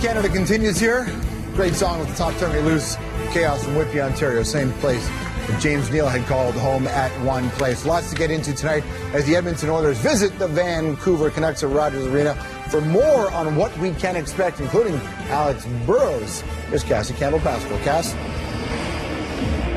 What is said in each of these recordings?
Canada continues here. Great song with the top 10 loose chaos from Whitby, Ontario. Same place that James Neal had called home at one place. Lots to get into tonight as the Edmonton Oilers visit the Vancouver Canucks at Rogers Arena. For more on what we can expect, including Alex Burrows, here's Cassie Campbell Pascall. Cass?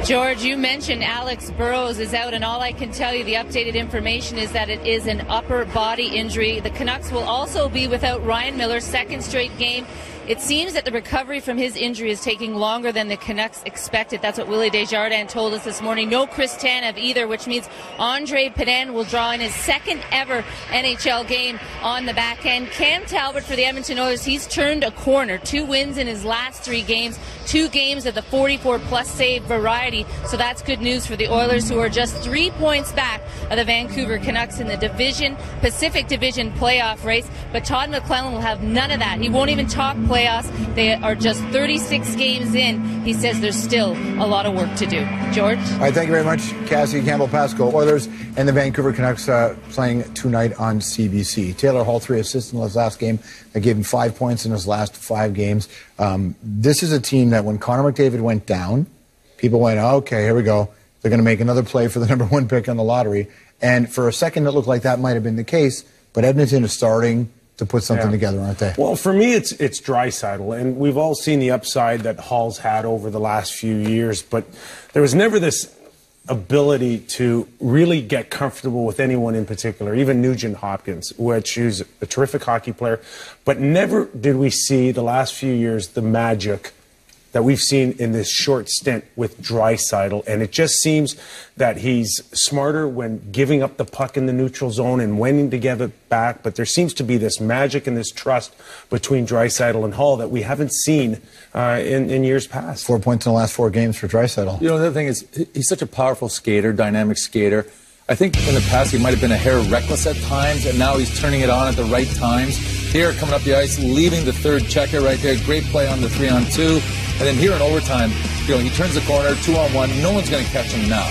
George, you mentioned Alex Burrows is out, and all I can tell you, the updated information is that it is an upper body injury. The Canucks will also be without Ryan Miller, second straight game. It seems that the recovery from his injury is taking longer than the Canucks expected. That's what Willie Desjardins told us this morning. No Chris Tanev either, which means Andre Pedan will draw in his second ever NHL game on the back end. Cam Talbot for the Edmonton Oilers, he's turned a corner. Two wins in his last three games, two games of the 44 plus save variety. So that's good news for the Oilers, who are just three points back of the Vancouver Canucks in the division, Pacific Division playoff race. But Todd McLellan will have none of that. He won't even talk playoffs. They are just 36 games in. He says there's still a lot of work to do. George? All right, thank you very much, Cassie Campbell Pascall. Oilers and the Vancouver Canucks uh, playing tonight on CBC. Taylor Hall, three assists in his last game. They gave him five points in his last five games. Um, this is a team that when Connor McDavid went down, people went, oh, okay, here we go. They're going to make another play for the number one pick on the lottery. And for a second, it looked like that might have been the case. But Edmonton is starting to put something Yeah. together, aren't they? Well, for me, it's it's dry Draisaitl, and we've all seen the upside that Hall's had over the last few years, but there was never this ability to really get comfortable with anyone in particular, even Nugent Hopkins, which is a terrific hockey player, but never did we see the last few years the magic that we've seen in this short stint with Draisaitl, and it just seems that he's smarter when giving up the puck in the neutral zone and when to give it back. But there seems to be this magic and this trust between Draisaitl and Hall that we haven't seen uh, in, in years past. Four points in the last four games for Draisaitl. You know, the other thing is he's such a powerful skater, dynamic skater. I think in the past he might have been a hair reckless at times, and now he's turning it on at the right times. Here, coming up the ice, leaving the third checker right there. Great play on the three on two. And then here in overtime, you know, he turns the corner, two on one. No one's going to catch him now.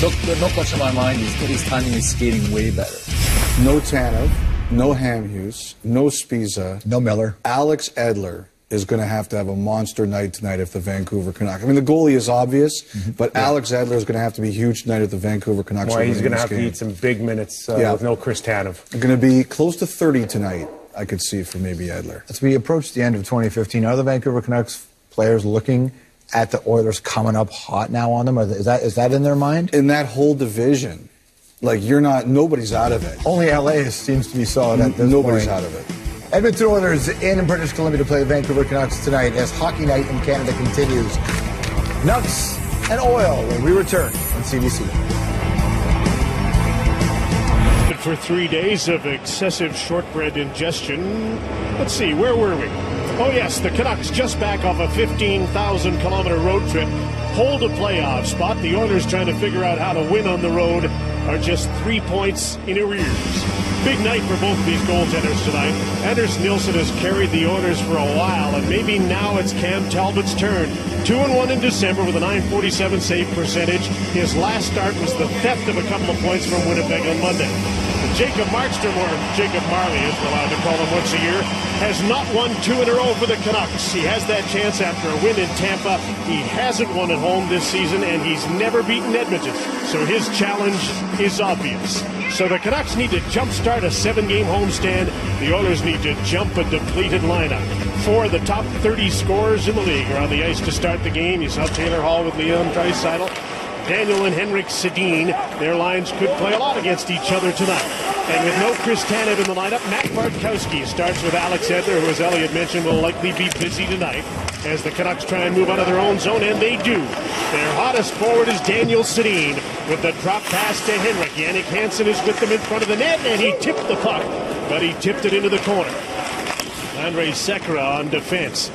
No, no question in my mind, he's, he's timing his skating way better. No Tanev, no Hamhuis, no Sbisa, no Miller. Alex Edler is going to have to have a monster night tonight if the Vancouver Canucks. I mean, the goalie is obvious, but Alex Edler is going to have to be huge tonight if the Vancouver Canucks. Why he's going to have to game. eat some big minutes uh, Yeah. with no Chris Tanev. Going to be close to 30 tonight. I could see for maybe Edler. As we approach the end of 2015, are the Vancouver Canucks players looking at the Oilers coming up hot now on them? Is that is that in their mind? In that whole division, like you're not, nobody's out of it. Only LA seems to be solid at this Nobody's point. out of it. Edmonton Oilers in British Columbia to play the Vancouver Canucks tonight as Hockey Night in Canada continues. Nuts and oil when we return on CBC. For three days of excessive shortbread ingestion. Let's see, where were we? Oh, yes, the Canucks just back off a 15,000 kilometer road trip. Hold a playoff spot. The Oilers trying to figure out how to win on the road are just three points in arrears. Big night for both these goaltenders tonight. Anders Nilsson has carried the Oilers for a while, and maybe now it's Cam Talbot's turn. Two and one in December with a 947 save percentage. His last start was the theft of a couple of points from Winnipeg on Monday. Jacob Markstrom, or Jacob Marley, as we're allowed to call him once a year, has not won two in a row for the Canucks. He has that chance after a win in Tampa. He hasn't won at home this season, and he's never beaten Edmonton. So his challenge is obvious. So the Canucks need to jumpstart a seven-game homestand. The Oilers need to jump a depleted lineup. Four of the top 30 scorers in the league are on the ice to start the game. You saw Taylor Hall with Leon Draisaitl. Daniel and Henrik Sedin, their lines could play a lot against each other tonight. And with no Chris Tanev in the lineup, Matt Bartkowski starts with Alex Edler, who, as Elliot mentioned, will likely be busy tonight as the Canucks try and move out of their own zone, and they do. Their hottest forward is Daniel Sedin with the drop pass to Henrik. Jannik Hansen is with them in front of the net, and he tipped the puck, but he tipped it into the corner. Andre Sekera on defense.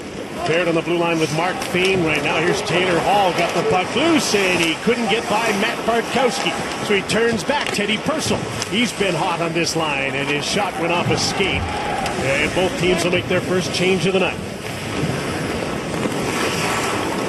Paired on the blue line with Mark Fayne right now. Here's Taylor Hall, got the puck loose, and he couldn't get by Matt Bartkowski. So he turns back. Teddy Purcell, he's been hot on this line, and his shot went off a skate. And both teams will make their first change of the night.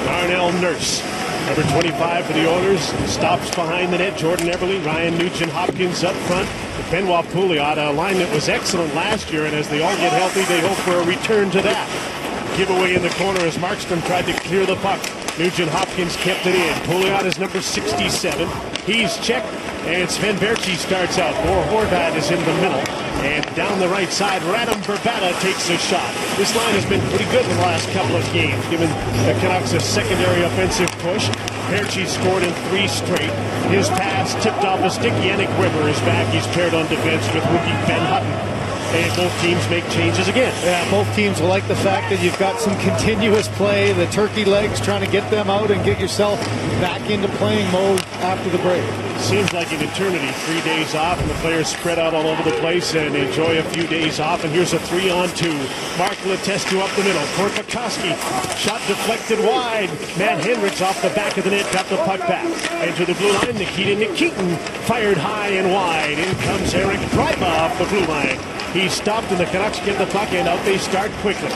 Darnell Nurse Number 25 for the Oilers stops behind the net. Jordan Eberle, Ryan Nugent Hopkins up front. Benoit Pouliot, a line that was excellent last year, and as they all get healthy, they hope for a return to that. Giveaway in the corner as Markstrom tried to clear the puck. Nugent Hopkins kept it in. Pouliot is number 67. He's checked, and Sven Baertschi starts out. Bo Horvat is in the middle. And down the right side, Radim Vrbata takes a shot. This line has been pretty good in the last couple of games, giving the Canucks a secondary offensive push. Baertschi scored in three straight. His pass tipped off a stick. Yannick Weber is back. He's paired on defense with rookie Ben Hutton. And both teams make changes again. Yeah, both teams will like the fact that you've got some continuous play, the turkey legs, trying to get them out and get yourself back into playing mode after the break. Seems like an eternity. Three days off, and the players spread out all over the place and enjoy a few days off. And here's a three on two. Mark Letestu up the middle. Korpikoski. Shot deflected wide. Matt Hendricks off the back of the net, got the puck back. Into the blue line, Nikita Nikitin fired high and wide. In comes Eric Gryba off the blue line. He stopped and the Canucks get the puck and out they start quickly.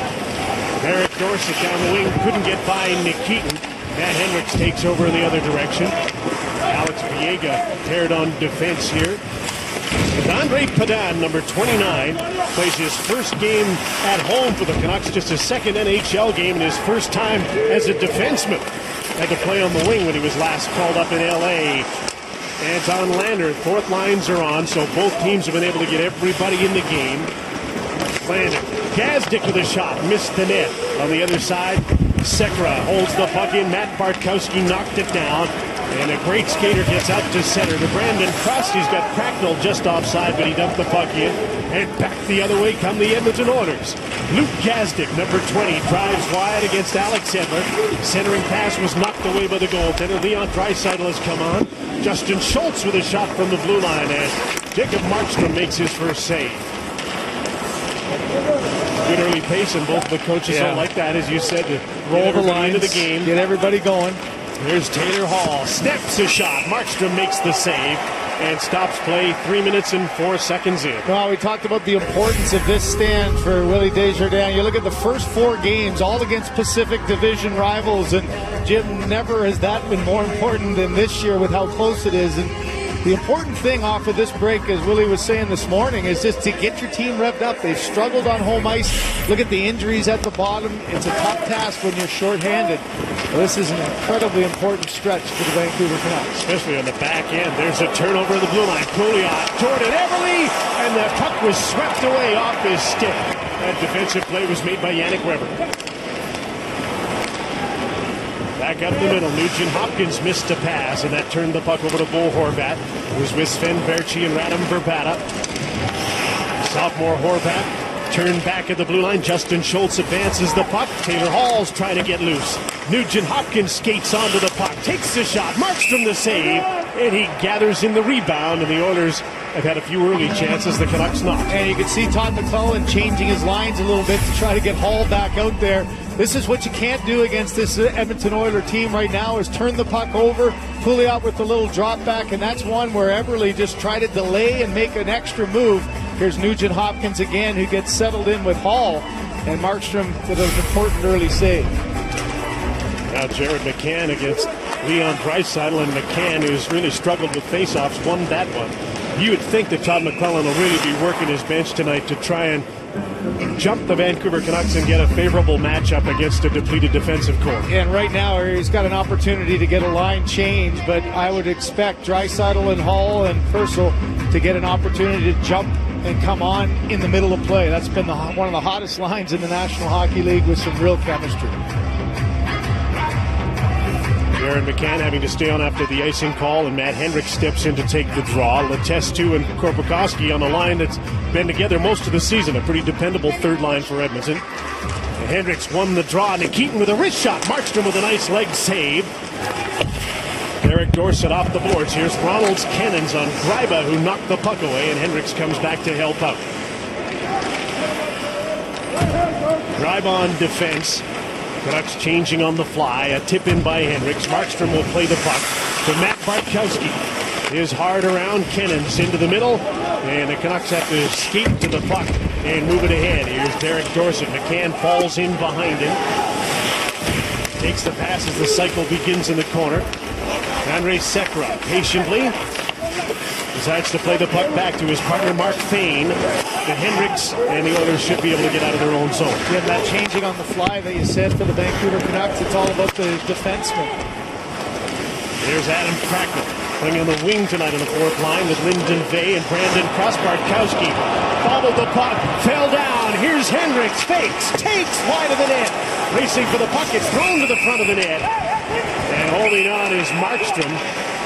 Eric Dorsett down the wing couldn't get by Nikitin. Matt Hendricks takes over in the other direction. Alex Biega paired on defense here. And Andrey Pedan, number 29, plays his first game at home for the Canucks, just his second NHL game and his first time as a defenseman. Had to play on the wing when he was last called up in LA. Anton Lander, fourth lines are on, so both teams have been able to get everybody in the game. Lander, Gazdic with a shot, missed the net. On the other side, Sekera holds the puck in. Matt Bartkowski knocked it down. And a great skater gets out to center. The Brandon Prust, he's got Cracknell just offside, but he dumped the puck in. And back the other way come the Edmonton Oilers. Luke Gazdic, number 20, drives wide against Alex Edler. Centering pass was knocked away by the goaltender. Leon Draisaitl has come on. Justin Schultz with a shot from the blue line, and Jacob Markstrom makes his first save. Good early pace, and both of the coaches Yeah. don't like that, as you said, to Roll the lines, into the game. get everybody going. Here's Taylor Hall. Snaps a shot. Markstrom makes the save and stops play three minutes and four seconds in. Well, we talked about the importance of this stand for Willie Desjardins. You look at the first four games, all against Pacific Division rivals, and Jim, never has that been more important than this year with how close it is. And the important thing off of this break, as Willie was saying this morning, is just to get your team revved up. They've struggled on home ice. Look at the injuries at the bottom. It's a tough task when you're shorthanded. Well, this is an incredibly important stretch for the Vancouver Canucks. Especially on the back end. There's a turnover in the blue line. Pouliot, Jordan Eberle, and the puck was swept away off his stick. That defensive play was made by Yannick Weber. Back up the middle. Nugent Hopkins missed a pass, and that turned the puck over to Bo Horvat, who was with Sven Baertschi and Radim Vrbata. Sophomore Horvat turned back at the blue line. Justin Schultz advances the puck. Taylor Hall's trying to get loose. Nugent Hopkins skates onto the puck, takes the shot, marks Markstrom the save, and he gathers in the rebound. And the Oilers have had a few early chances. The Canucks not. And you can see Todd McLellan changing his lines a little bit to try to get Hall back out there. This is what you can't do against this Edmonton Oiler team right now is turn the puck over, pull out with the little drop back, and that's one where Eberle just tried to delay and make an extra move. Here's Nugent Hopkins again, who gets settled in with Hall, and Markstrom with an important early save. Now Jared McCann against Leon Draisaitl, and McCann, who's really struggled with faceoffs, won that one. You would think that Todd McLellan will really be working his bench tonight to try and jump the Vancouver Canucks and get a favorable matchup against a depleted defensive core. And right now, he's got an opportunity to get a line change, but I would expect Draisaitl and Hall and Purcell to get an opportunity to jump and come on in the middle of play. That's been the, one of the hottest lines in the National Hockey League with some real chemistry. Aaron McCann having to stay on after the icing call, and Matt Hendricks steps in to take the draw. Letestu and Korpikoski on a line that's been together most of the season, a pretty dependable third line for Edmonton. And Hendricks won the draw. Nikitin with a wrist shot. Markstrom with a nice leg save. Eric Dorsett off the boards. Here's Ronalds Kenins on Gryba, who knocked the puck away, and Hendricks comes back to help out. Gryba on defense. Canucks changing on the fly. A tip in by Hendricks. Markstrom will play the puck to Matt Bartkowski. Is hard around Kenins into the middle. And the Canucks have to skate to the puck and move it ahead. Here's Derek Dorsett. McCann falls in behind him. Takes the pass as the cycle begins in the corner. Andre Sekera patiently decides to play the puck back to his partner Mark Fayne The Hendricks, and the Oilers should be able to get out of their own zone. Yeah, that changing on the fly that you said for the Vancouver Canucks, it's all about the defenseman. There's Adam Cracknell playing on the wing tonight on the fourth line with Linden Vey and Brandon Kross-Bartkowski. Fumbled the puck, fell down. Here's Hendricks, fakes, takes wide of the net. Racing for the puck, it's thrown to the front of the net. And holding on is Markstrom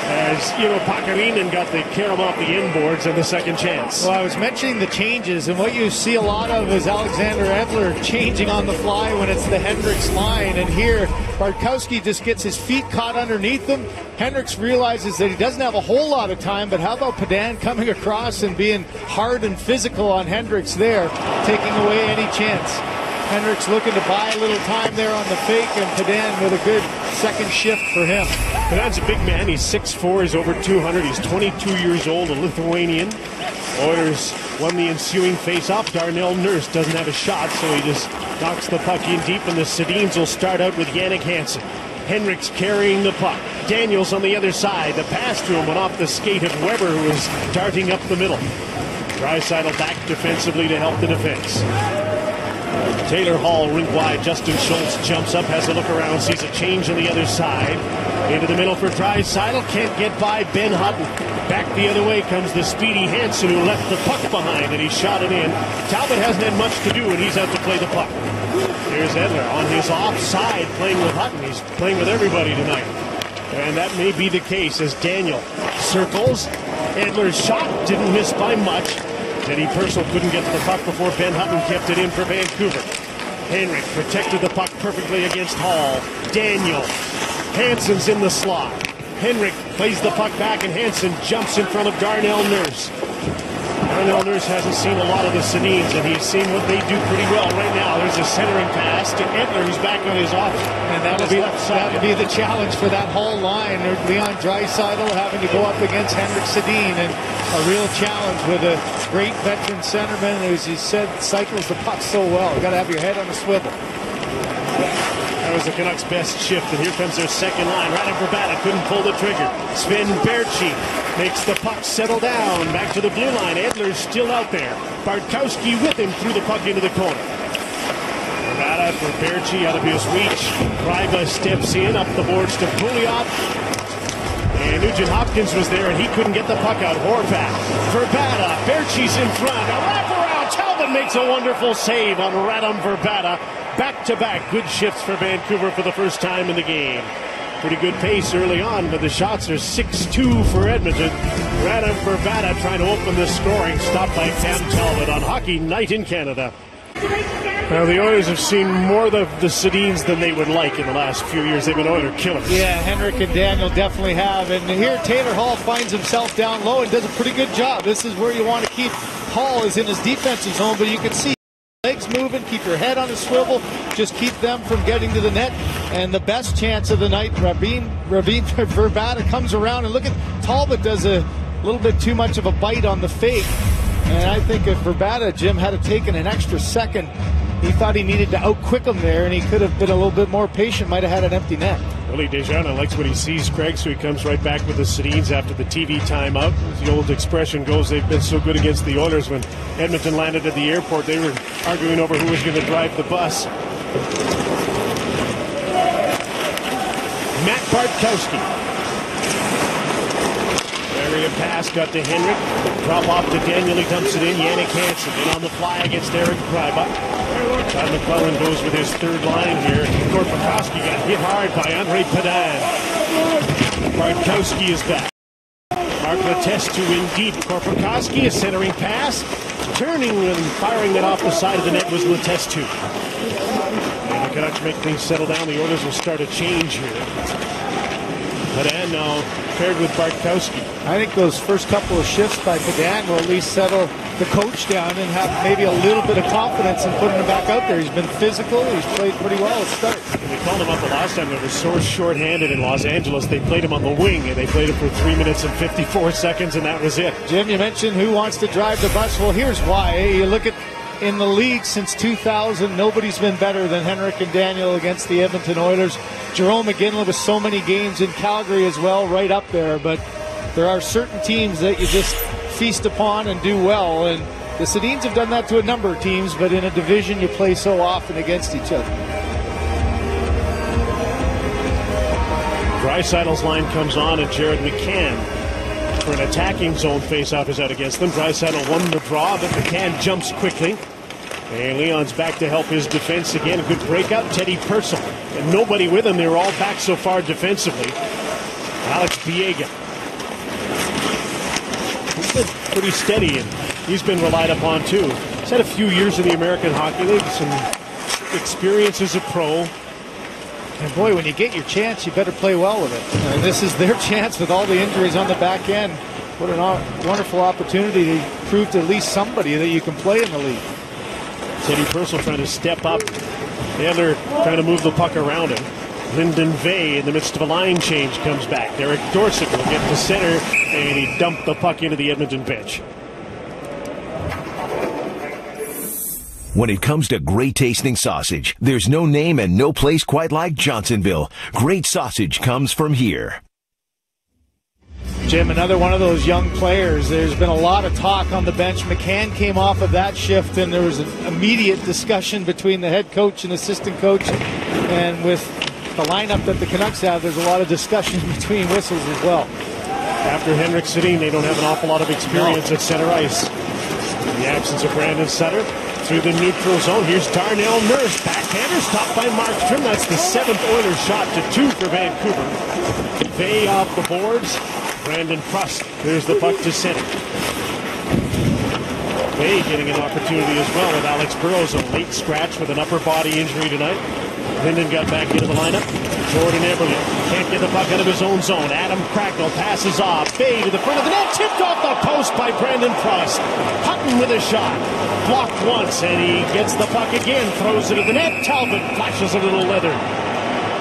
as you know Pakarinen got the carom off the inboards and the second chance. Well, I was mentioning the changes, and what you see a lot of is Alexander Edler changing on the fly when it's the Hendricks line. And here, Bartkowski just gets his feet caught underneath him. Hendricks realizes that he doesn't have a whole lot of time, but how about Pedan coming across and being hard and physical on Hendricks there, taking away any chance? Hendricks looking to buy a little time there on the fake, and Pedan with a good second shift for him. Pedan's a big man. He's 6'4", he's over 200. He's 22 years old, a Lithuanian. Oilers won the ensuing face-off. Darnell Nurse doesn't have a shot, so he just knocks the puck in deep, and the Sedins will start out with Jannik Hansen. Hendricks carrying the puck. Daniels on the other side. The pass to him went off the skate of Weber, who was darting up the middle. Draisaitl back defensively to help the defense. Taylor Hall rink wide. Justin Schultz jumps up, has a look around, sees a change on the other side. Into the middle for Draisaitl. Can't get by Ben Hutton. Back the other way comes the speedy Hansen who left the puck behind and he shot it in. Talbot hasn't had much to do and he's out to play the puck. Here's Edler on his offside playing with Hutton. He's playing with everybody tonight. And that may be the case as Daniel circles. Edler's shot didn't miss by much. Eddie Purcell couldn't get to the puck before Ben Hutton kept it in for Vancouver. Henrik protected the puck perfectly against Hall. Daniel. Hansen's in the slot. Henrik plays the puck back and Hansen jumps in front of Darnell Nurse. Nurse hasn't seen a lot of the Sedins and he's seen what they do pretty well right now. There's a centering pass to Edler who's back on his off. And that'll be, that'll be the challenge for that whole line. Leon Draisaitl having to go up against Henrik Sedin and a real challenge with a great veteran centerman who, as you said, cycles the puck so well. You've got to have your head on a swivel. Was the Canucks' best shift, and here comes their second line. Radim Vrbata couldn't pull the trigger. Sven Baertschi makes the puck settle down. Back to the blue line. Edler's still out there. Bartkowski with him threw the puck into the corner. Vrbata for Baertschi out of his reach. Gryba steps in, up the boards to Pouliot. And Nugent Hopkins was there, and he couldn't get the puck out. Horvat, Vrbata. Baertschi's in front. A wraparound. Talbot makes a wonderful save on Radim Vrbata. Back-to-back good shifts for Vancouver for the first time in the game. Pretty good pace early on, but the shots are 6-2 for Edmonton. Radim Vrbata trying to open the scoring, stopped by Cam Talbot on Hockey Night in Canada. Now, the Oilers have seen more of the Sedins than they would like in the last few years. They've been Oiler killers. Yeah, Henrik and Daniel definitely have. And here, Taylor Hall finds himself down low and does a pretty good job. This is where you want to keep Hall is in his defensive zone, but you can see legs moving, keep your head on a swivel, just keep them from getting to the net. And the best chance of the night, Rabin, Rabin Vrbata comes around and look at Talbot does a little bit too much of a bite on the fake. And I think if Vrbata, Jim, had taken an extra second, he thought he needed to outquick him there, and he could have been a little bit more patient, might have had an empty net. Willie Desjardins likes what he sees, Craig, so he comes right back with the Sedins after the TV timeout. As the old expression goes, they've been so good against the Oilers. When Edmonton landed at the airport, they were arguing over who was going to drive the bus. Matt Bartkowski. Area pass got to Henrik. Drop off to Daniel. He dumps it in. Jannik Hansen in on the fly against Eric Gryba. Todd McLellan goes with his third line here. Korpikoski got hit hard by Andre Pedan. Bartkowski is back. Mark Letestu in deep. Korpikoski, a centering pass. Turning and firing that off the side of the net was Letestu. And the Canucks make things settle down. The orders will start a change here. Pedan now paired with Bartkowski. I think those first couple of shifts by Pedan will at least settle the coach down and have maybe a little bit of confidence in putting him back out there. He's been physical. He's played pretty well at start. They called him up the last time It was so short-handed in Los Angeles. They played him on the wing, and they played him for 3 minutes and 54 seconds, and that was it. Jim, you mentioned who wants to drive the bus. Well, here's why. You look at in the league since 2000. Nobody's been better than Henrik and Daniel against the Edmonton Oilers. Jarome Iginla with so many games in Calgary as well, right up there. But there are certain teams that you just feast upon and do well. And the Sedins have done that to a number of teams, but in a division you play so often against each other. Draisaitl's line comes on, and Jared McCann for an attacking zone faceoff is out against them. Draisaitl won the draw, but McCann jumps quickly. And Leon's back to help his defense again. A good breakout. Teddy Purcell. And nobody with him. They were all back so far defensively. Alex Biega. Been pretty steady and he's been relied upon too. He's had a few years in the American Hockey League, some experience as a pro. And boy, when you get your chance, you better play well with it. And this is their chance with all the injuries on the back end. What a wonderful opportunity to prove to at least somebody that you can play in the league. Teddy Purcell trying to step up. The other trying to move the puck around him. Linden Vey in the midst of a line change comes back. Derek Dorsett will get to center and he dumped the puck into the Edmonton bench. When it comes to great tasting sausage, there's no name and no place quite like Johnsonville. Great sausage comes from here. Jim, another one of those young players. There's been a lot of talk on the bench. McCann came off of that shift, and there was an immediate discussion between the head coach and assistant coach. And with the lineup that the Canucks have, there's a lot of discussion between whistles as well. After Henrik Sedin, they don't have an awful lot of experience no. at center ice. In the absence of Brandon Sutter, through the neutral zone. Here's Darnell Nurse. Backhander stopped by Markstrom. That's the seventh Oilers shot to two for Vancouver. Vey off the boards. Brandon Prust clears the puck to center. Vey getting an opportunity as well with Alex Burrows. A late scratch with an upper body injury tonight. Linden got back into the lineup. Jordan Eberle can't get the puck out of his own zone. Adam Cracknell passes off. Vey to the front of the net. Tipped off the post by Brandon Prust. Hutton with a shot. Blocked once, and he gets the puck again. Throws it at the net. Talbot flashes a little leather.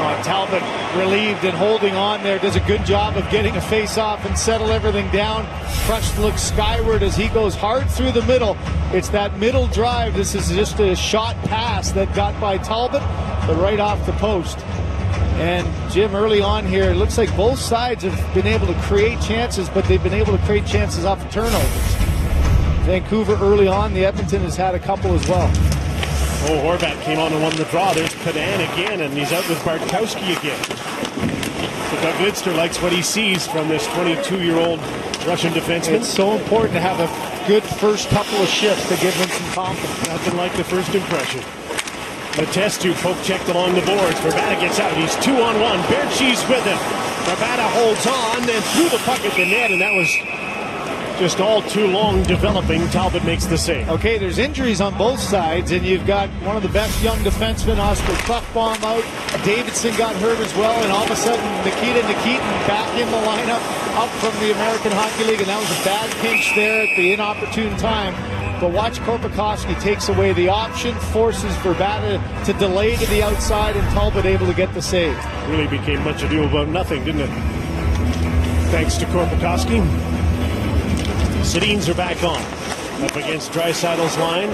Uh, Talbot relieved and holding on there. Does a good job of getting a face off and settle everything down. Prust looks skyward as he goes hard through the middle. It's that middle drive. This is just a shot pass that got by Talbot, but right off the post. And Jim, early on here, it looks like both sides have been able to create chances, but they've been able to create chances off of turnovers. Vancouver early on, the Edmonton has had a couple as well. Oh, Horvat came on and won the draw. There's Pedan again, and he's out with Bartkowski again. But Doug Lidster likes what he sees from this 22-year-old Russian defenseman. It's so important to have a good first couple of shifts to give him some confidence. Nothing like the first impression. Letestu poke checked along the boards. Vrbata gets out. He's two on one. Baertschi's with him. Vrbata holds on, then threw the puck at the net, and that was just all too long developing. Talbot makes the save. Okay, there's injuries on both sides, and you've got one of the best young defensemen, Oscar Klefbom, out. Davidson got hurt as well, and all of a sudden, Nikita Nikitin back in the lineup, up from the American Hockey League, and that was a bad pinch there at the inopportune time. But watch Korpikoski takes away the option, forces Vrbata to delay to the outside, and Talbot able to get the save. Really became much ado about nothing, didn't it? Thanks to Korpikoski. Sedins are back on. Up against Draisaitl's line.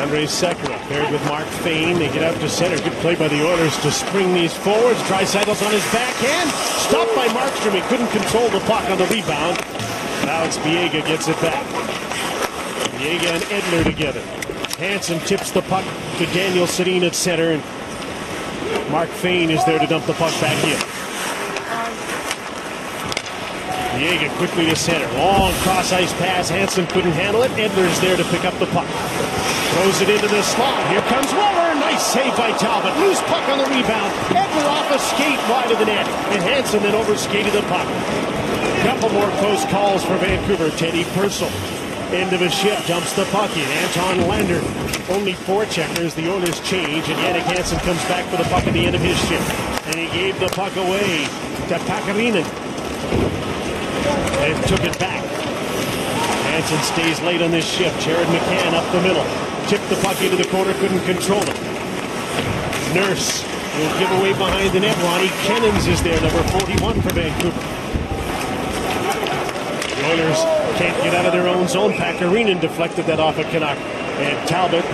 Andrej Sekera paired with Mark Fayne. They get out to center. Good play by the Oilers to spring these forwards. Draisaitl's on his backhand. Stopped by Markstrom. He couldn't control the puck on the rebound. Alex Biega gets it back. Biega and Edler together. Hansen tips the puck to Daniel Sedin at center. And Mark Fayne is there to dump the puck back in. Biega quickly to center. Long cross ice pass. Hansen couldn't handle it. Edler's there to pick up the puck. Throws it into the slot. Here comes Weller. Nice save by Talbot. Loose puck on the rebound. Edler off a skate wide of the net. And Hansen then overskated the puck. Couple more close calls for Vancouver. Teddy Purcell. End of his shift. Dumps the puck in. Anton Lander. Only four checkers. The Oilers change. And Jannik Hansen comes back for the puck at the end of his shift. And he gave the puck away to Pakarinen. And took it back. Hansen stays late on this shift. Jared McCann up the middle. Tipped the puck into the corner, couldn't control it. Nurse will give away behind the net. Ronnie Kenins is there, number 41 for Vancouver. The Oilers can't get out of their own zone. Pakarinen deflected that off a Canuck. And Talbot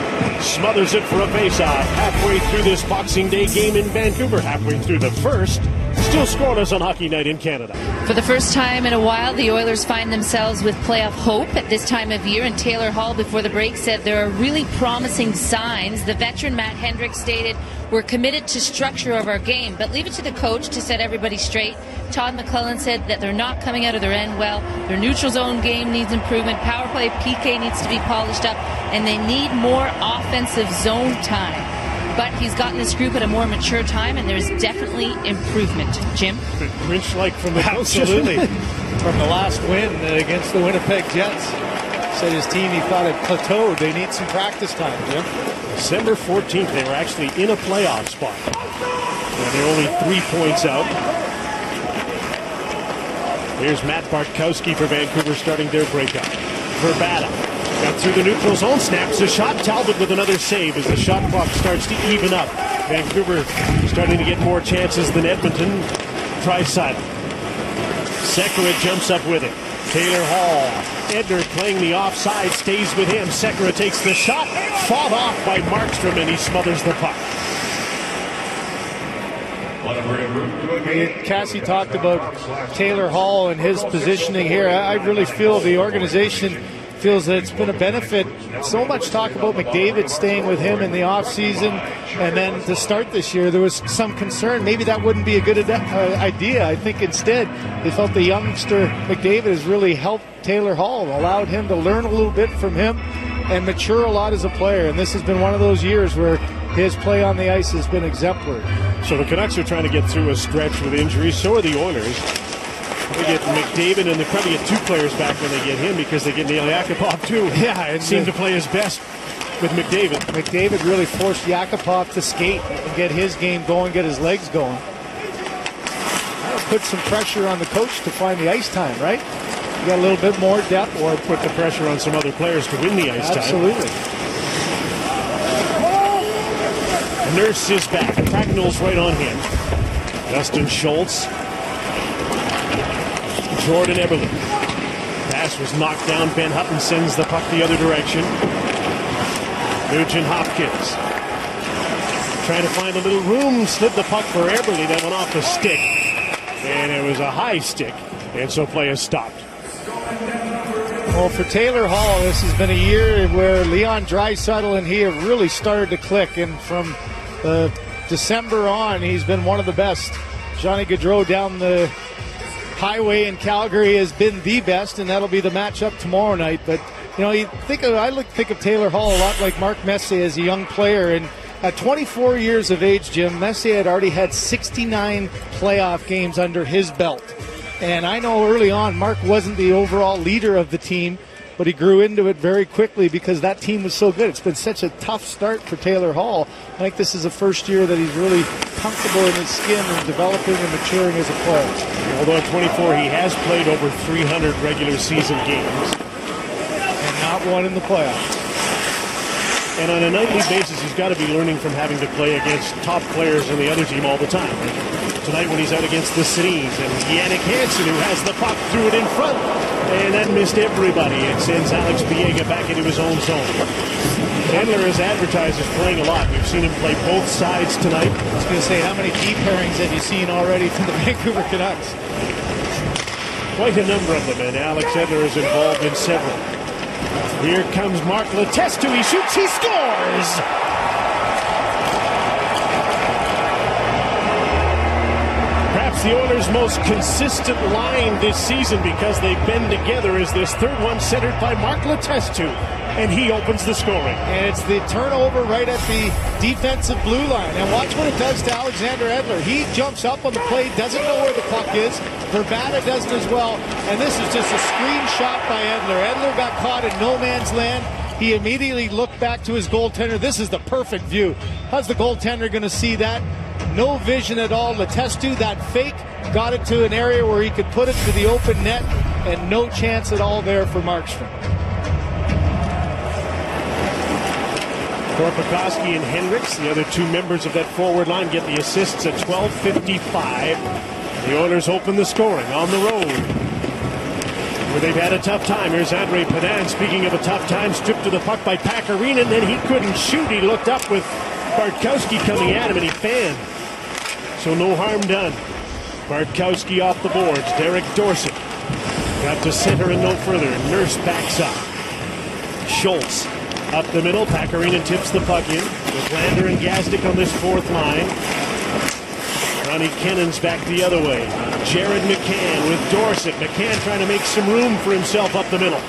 smothers it for a faceoff halfway through this Boxing Day game in Vancouver, halfway through the first. Still scoreless on Hockey Night in Canada. For the first time in a while, the Oilers find themselves with playoff hope at this time of year. And Taylor Hall, before the break, said there are really promising signs. The veteran Matt Hendricks stated, We're committed to structure of our game, but leave it to the coach to set everybody straight. Todd McLellan said that they're not coming out of their end well. Their neutral zone game needs improvement. Power play PK needs to be polished up, and they need more offensive zone time but he's gotten this group at a more mature time, and there's definitely improvement. Jim? Grinch like from the Absolutely. from the last win uh, against the Winnipeg Jets. Said his team he thought it plateaued. They need some practice time, Jim. December 14th, they were actually in a playoff spot. And they're only three points out. Here's Matt Bartkowski for Vancouver starting their breakup. Vrbata Got through the neutral zone, snaps a shot. Talbot with another save as the shot clock starts to even up. Vancouver starting to get more chances than Edmonton. Draisaitl. Sekera jumps up with it. Taylor Hall. Edler playing the offside, stays with him. Sekera takes the shot, fought off by Markstrom, and he smothers the puck. Cassie talked about Taylor Hall and his positioning here. I really feel the organization feels that it's been a benefit. So much talk about McDavid staying with him in the offseason. And then to start this year, there was some concern. Maybe that wouldn't be a good uh, idea. I think instead, they felt the youngster McDavid has really helped Taylor Hall, allowed him to learn a little bit from him and mature a lot as a player. And this has been one of those years where his play on the ice has been exemplary. So the Canucks are trying to get through a stretch with injuries. So are the Oilers. They get McDavid, and they probably get two players back when they get him because they get Nail Yakupov too. Yeah, it seemed to play his best with McDavid. McDavid really forced Yakupov to skate and get his game going, get his legs going. That'll put some pressure on the coach to find the ice time, right? You got a little bit more depth. Or put the pressure on some other players to win the ice Absolutely. time. Absolutely. Nurse is back. Cracknell's right on him. Dustin Schultz Jordan Eberle. Pass was knocked down. Ben Hutton sends the puck the other direction. Nugent Hopkins trying to find a little room, slid the puck for Eberle that went off the stick. And it was a high stick, and so play is stopped. Well, for Taylor Hall, this has been a year where Leon Draisaitl and he have really started to click, and from uh, December on, he's been one of the best. Johnny Gaudreau down the highway in Calgary has been the best, and that'll be the matchup tomorrow night. But you know, you think of I look think of Taylor Hall a lot like Mark Messier as a young player, and at 24 years of age, Jim Messier had already had 69 playoff games under his belt. And I know early on, Mark wasn't the overall leader of the team, but he grew into it very quickly because that team was so good. It's been such a tough start for Taylor Hall. I think this is the first year that he's really comfortable in his skin and developing and maturing as a player. Although at 24, he has played over 300 regular season games. And not one in the playoffs. And on a nightly basis, he's got to be learning from having to play against top players on the other team all the time. Tonight when he's out against the Seas and Jannik Hansen, who has the puck, threw it in front. And that missed everybody. It sends Alex Biega back into his own zone. Edler is advertised as playing a lot. We've seen him play both sides tonight. I was going to say, how many deep pairings have you seen already from the Vancouver Canucks? Quite a number of them, and Alex Edler is involved in several. Here comes Mark Letestu. He shoots, he scores! The Oilers' most consistent line this season because they've been together is this third one centered by Mark Letestu, and he opens the scoring. And it's the turnover right at the defensive blue line. And watch what it does to Alexander Edler. He jumps up on the play, doesn't know where the puck is. Vrbata does it as well. And this is just a screen shot by Edler. Edler got caught in no man's land. He immediately looked back to his goaltender. This is the perfect view. How's the goaltender going to see that? No vision at all. Letestu, that fake, got it to an area where he could put it to the open net, and no chance at all there for Markstrom. Korpikoski and Hendricks, the other two members of that forward line, get the assists at 12.55. The Oilers open the scoring on the road where they've had a tough time. Here's Andre Pedan. Speaking of a tough time, stripped to the puck by Pakarinen, and then he couldn't shoot. He looked up with Bartkowski coming at him, and he fanned. So no harm done. Bartkowski off the boards. Derek Dorsett got to center and no further. Nurse backs up. Schultz up the middle. Pakarinen tips the puck in with Lander and Gazdic on this fourth line. Ronnie Kenins back the other way. Jared McCann with Dorsett. McCann trying to make some room for himself up the middle.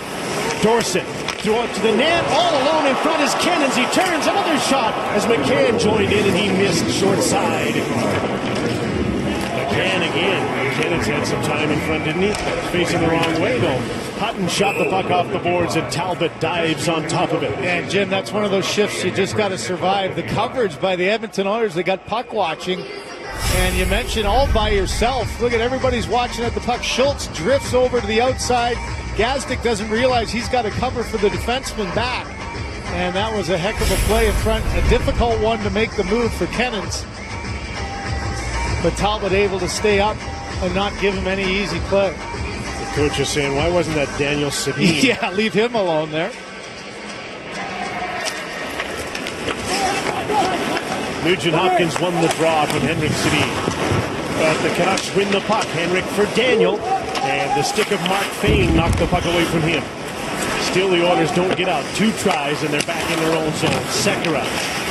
Dorsett throw it to the net. All alone in front is Kenins. He turns another shot as McCann joined in and he missed short side. McCann again. Kenins had some time in front, didn't he? Facing the wrong way though. Hutton shot the puck off the boards and Talbot dives on top of it. And Jim, that's one of those shifts you just got to survive. The coverage by the Edmonton Oilers, they got puck watching. And you mentioned all by yourself. Look at everybody's watching at the puck. Schultz drifts over to the outside. Gazdic doesn't realize he's got to cover for the defenseman back. And that was a heck of a play in front. A difficult one to make the move for Kenins. But Talbot able to stay up and not give him any easy play. The coach is saying, why wasn't that Daniel Sedin? yeah, leave him alone there. Nugent Hopkins won the draw from Henrik Sedin. But the Canucks win the puck. Henrik for Daniel. And the stick of Mark Fayne knocked the puck away from him. Still, the Oilers don't get out. Two tries, and they're back in their own zone. Sekera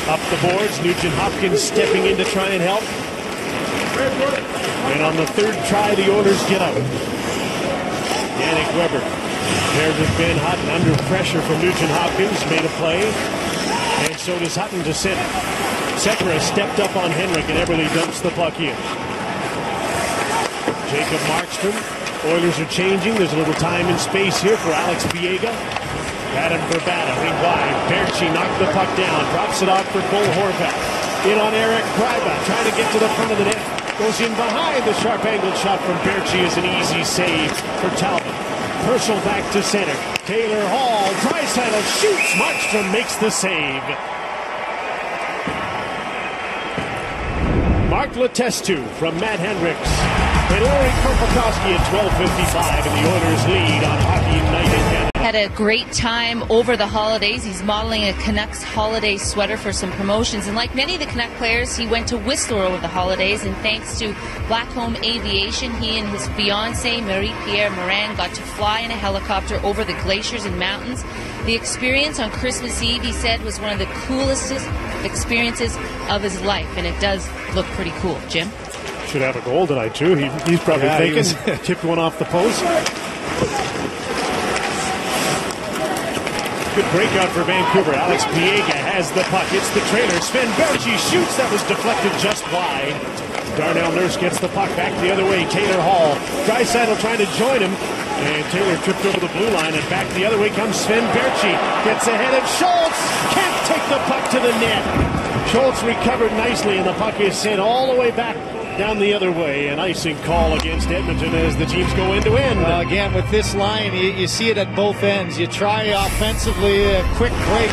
up the boards. Nugent Hopkins stepping in to try and help. And on the third try, the Oilers get out. Yannick Weber paired with Ben Hutton under pressure from Nugent Hopkins. Made a play. And so does Hutton to center. Sekera stepped up on Henrik, and Eberle dumps the puck in. Jacob Markstrom. Oilers are changing. There's a little time and space here for Alex Biega. Adam Vrbata, wing wide. Baertschi knocked the puck down. Drops it off for Cole Horvat. In on Eric Gryba, trying to get to the front of the net. Goes in behind. The sharp angled shot from Baertschi is an easy save for Talbot. Purcell back to center. Taylor Hall. Draisaitl shoots. Markstrom makes the save. Mark Letestu from Matt Hendricks. At 12.55, and the Oilers lead on Hockey Canada. Had a great time over the holidays. He's modeling a Canucks holiday sweater for some promotions. And like many of the Canuck players, he went to Whistler over the holidays. And thanks to Blackcomb Aviation, he and his fiancee, Marie Pierre Morin, got to fly in a helicopter over the glaciers and mountains. The experience on Christmas Eve, he said, was one of the coolest experiences of his life. And it does look pretty cool. Jim? Should have a goal tonight, too. He, he's probably Yeah, he thinking. tipped one off the post. Good breakout for Vancouver. Alex Biega has the puck. It's the trailer. Sven Baertschi shoots. That was deflected just wide. Darnell Nurse gets the puck back the other way. Taylor Hall. Draisaitl trying to join him. And Taylor tripped over the blue line. And back the other way comes Sven Baertschi. Gets ahead of Schultz. Can't take the puck to the net. Schultz recovered nicely, and the puck is sent all the way back down the other way. An icing call against Edmonton as the teams go end to end. Again, with this line, you, you see it at both ends. You try offensively a quick break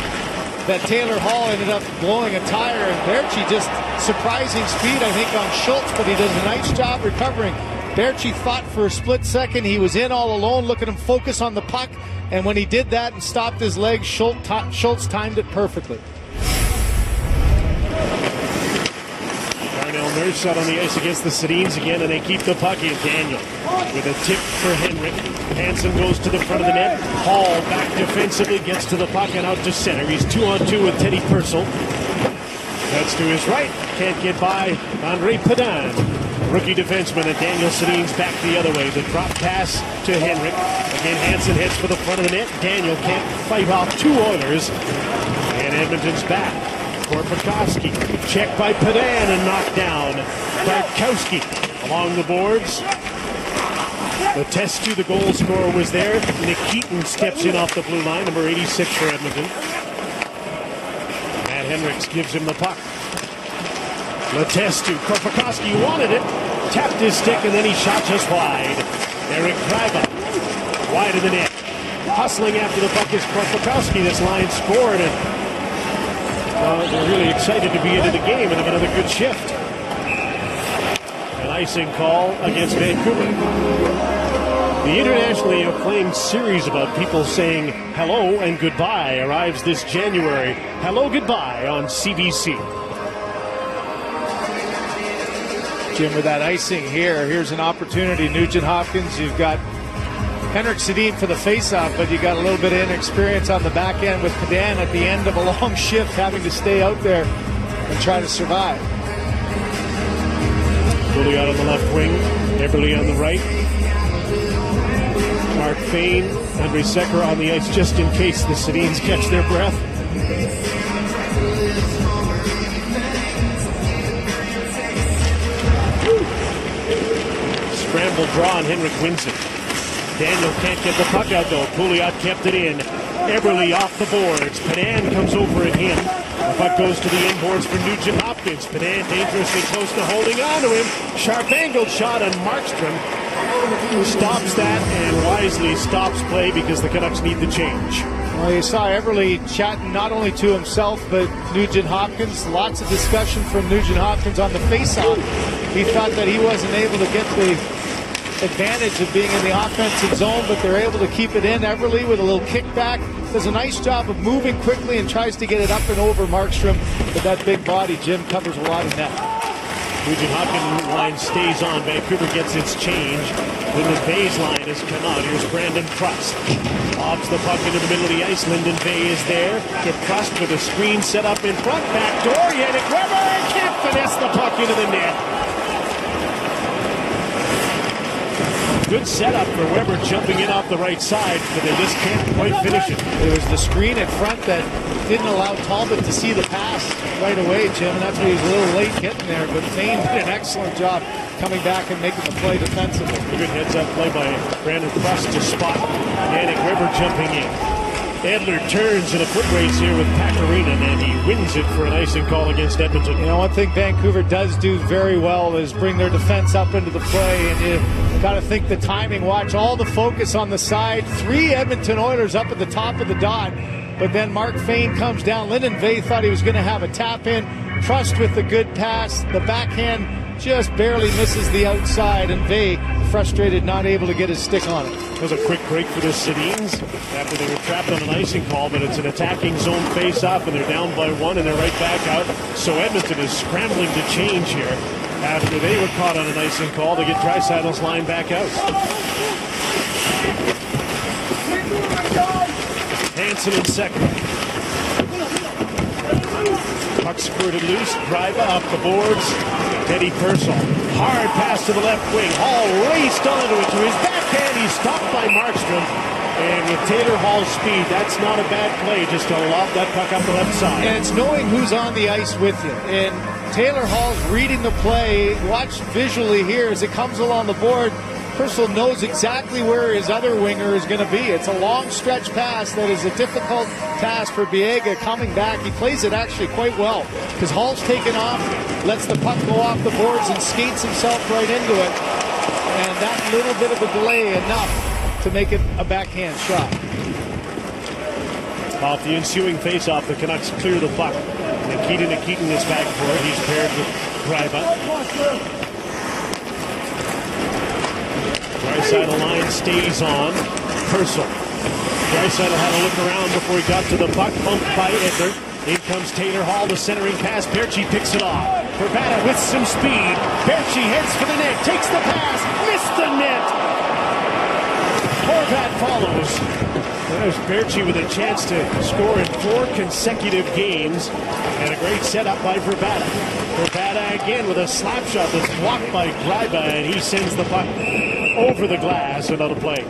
that Taylor Hall ended up blowing a tire, and Baertschi just surprising speed, I think, on Schultz, but he does a nice job recovering. Baertschi thought for a split second he was in all alone. Look at him focus on the puck, and when he did that and stopped his legs, Schultz, Schultz timed it perfectly. Nurse out on the ice against the Sedins again, and they keep the puck in. Daniel with a tip for Henrik. Hansen goes to the front of the net. Hall back defensively, gets to the puck and out to center. He's two on two with Teddy Purcell. That's to his right. Can't get by Andre Pedan. Rookie defenseman and Daniel Sedin's back the other way. The drop pass to Henrik. Again, Hansen heads for the front of the net. Daniel can't fight off two Oilers. And Edmonton's back. Korpikoski checked by Pedan and knocked down. Bartkowski along the boards. The test to the goal scorer was there. Nick Keaton steps in off the blue line, number 86 for Edmonton. Matt Hendricks gives him the puck. Letestu, Korpikoski wanted it, tapped his stick, and then he shot just wide. Eric Gryba, wide of the net. Hustling after the puck is Korpikoski. This line scored, and well, they're really excited to be into the game and have another good shift. An icing call against Vancouver. The internationally acclaimed series about people saying hello and goodbye arrives this January. Hello, goodbye on CBC. Jim, with that icing here, here's an opportunity. Nugent Hopkins, you've got Henrik Sedin for the faceoff, but you got a little bit of inexperience on the back end with Pedan at the end of a long shift having to stay out there and try to survive. Pouliot on the left wing, Eberle on the right. Mark Fayne, Andrej Sekera on the ice just in case the Sedins catch their breath. Scramble draw and Henrik wins. Daniel can't get the puck out though. Pouliot kept it in. Eberle off the boards. Pedan comes over at him. The puck goes to the inboards for Nugent Hopkins. Pedan dangerously close to holding on to him. Sharp angled shot on Markstrom. Stops that and wisely stops play because the Canucks need the change. Well, you saw Eberle chatting not only to himself but Nugent Hopkins. Lots of discussion from Nugent Hopkins on the faceoff. He thought that he wasn't able to get the advantage of being in the offensive zone, but they're able to keep it in. Eberle with a little kickback does a nice job of moving quickly and tries to get it up and over Markstrom. But that big body, Jim, covers a lot of net. Nugent Hopkins line stays on. Vancouver gets its change. Linden Vey's line has come out. Here's Brandon Prust. Lobs the puck into the middle of the ice. Linden Vey is there. To Prust with a screen set up in front. Back door. Yannick Weber can't finesse the puck into the net. Good setup for Weber jumping in off the right side, but they just can't quite finish it. It was the screen in front that didn't allow Talbot to see the pass right away, Jim, and that's why he was a little late getting there. But Fayne did an excellent job coming back and making the play defensively. A good heads-up play by Brandon Prust to spot Yannick Weber jumping in. Edler turns in a foot race here with Pakarinen, and he wins it for an icing call against Edmonton. You know, one thing Vancouver does do very well is bring their defense up into the play, and you got to think the timing. Watch all the focus on the side. Three Edmonton Oilers up at the top of the dot, but then Mark Fayne comes down. Linden Vey thought he was going to have a tap in. Prust with the good pass. The backhand just barely misses the outside, and Vey frustrated, not able to get his stick on it. It was a quick break for the Sedins after they were trapped on an icing call, but it's an attacking zone face-off, and they're down by one, and they're right back out. So Edmonton is scrambling to change here after they were caught on an icing call to get Draisaitl's line back out. Hansen in second. Puck squirted loose. Drive up the boards. Teddy Purcell. Hard pass to the left wing. Hall raced onto it to his backhand. He's stopped by Markstrom. And with Taylor Hall's speed, that's not a bad play just to lob that puck up the left side. And it's knowing who's on the ice with you. And Taylor Hall's reading the play. Watch visually here as it comes along the board. Purcell knows exactly where his other winger is going to be. It's a long stretch pass that is a difficult task for Biega coming back. He plays it actually quite well because Hall's taken off, lets the puck go off the boards, and skates himself right into it. And that little bit of a delay enough to make it a backhand shot. Off the ensuing faceoff, the Canucks clear the puck. Nikita Nikitin is back for it. He's paired with Gryba. Draisaitl line stays on. Purcell. Draisaitl had a look around before he got to the puck, bumped by Edler. In comes Taylor Hall, the centering pass. Baertschi picks it off. Vrbata with some speed. Baertschi heads for the net, takes the pass, missed the net. Horvat follows. There's Baertschi with a chance to score in four consecutive games. And a great setup by Vrbata. Vrbata again with a slap shot that's blocked by Gryba, and he sends the puck over the glass. Another play.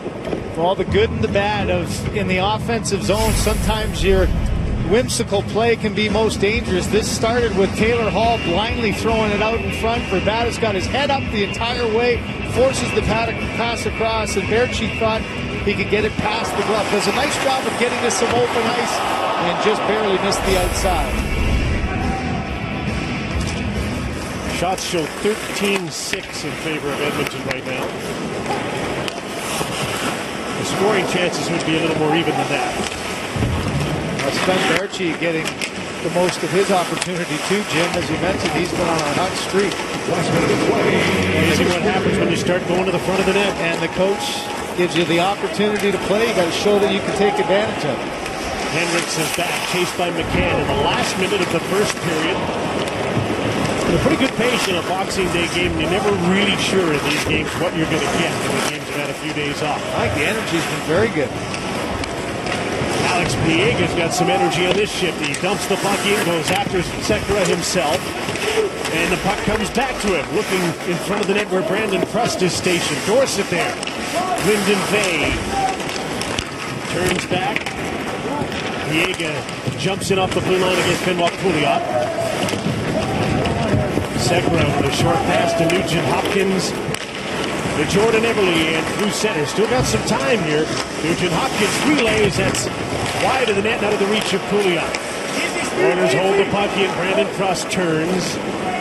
All the good and the bad of in the offensive zone. Sometimes your whimsical play can be most dangerous. This started with Taylor Hall blindly throwing it out in front. Vrbata's got his head up the entire way, forces the pass across, and Baertschi thought he could get it past the glove. Does a nice job of getting to some open ice and just barely missed the outside. Shots show 13-6 in favor of Edmonton right now. The scoring chances would be a little more even than that. Well, Sven Baertschi getting the most of his opportunity too, Jim. As you mentioned, he's been on a hot streak. Amazing what happens when you start going to the front of the net. And the coach gives you the opportunity to play. You got to show that you can take advantage of it. Hendricks is back, chased by McCann in the last minute of the first period. A pretty good pace in a Boxing Day game. You're never really sure in these games what you're going to get when the games have had a few days off. I think the energy's been very good. Alex Biega's got some energy on this shift. He dumps the puck in, goes after Sekera himself. And the puck comes back to him, looking in front of the net where Brandon Prust is stationed. Dorsett there. Linden Vey turns back. Biega jumps in off the blue line against Benoit Pouliot. Sekera with a short pass to Nugent Hopkins. To Jordan Eberle and through center. Still got some time here. Nugent Hopkins relays. That's wide of the net, out of the reach of Pouliot. Oilers hold the puck in. Brandon Prust turns.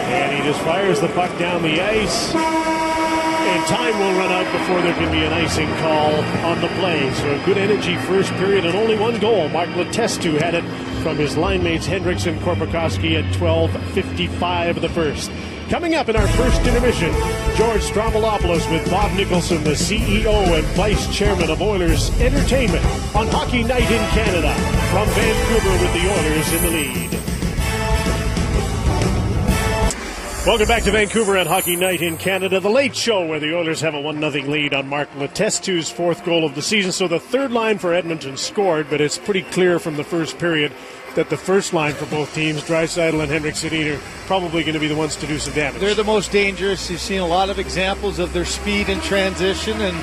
And he just fires the puck down the ice. And time will run out before there can be an icing call on the play. So a good energy first period and only one goal. Mark Letestu had it from his line mates Hendricks and Korpikoski at 12.55 of the first. Coming up in our first intermission, George Stroumboulopoulos with Bob Nicholson, the CEO and Vice Chairman of Oilers Entertainment on Hockey Night in Canada from Vancouver with the Oilers in the lead. Welcome back to Vancouver and Hockey Night in Canada, the late show where the Oilers have a 1 0 lead on Mark Letestu's fourth goal of the season. So the third line for Edmonton scored, but it's pretty clear from the first period that the first line for both teams, Draisaitl and Henrik Sedin, are probably going to be the ones to do some damage. They're the most dangerous. You've seen a lot of examples of their speed and transition, and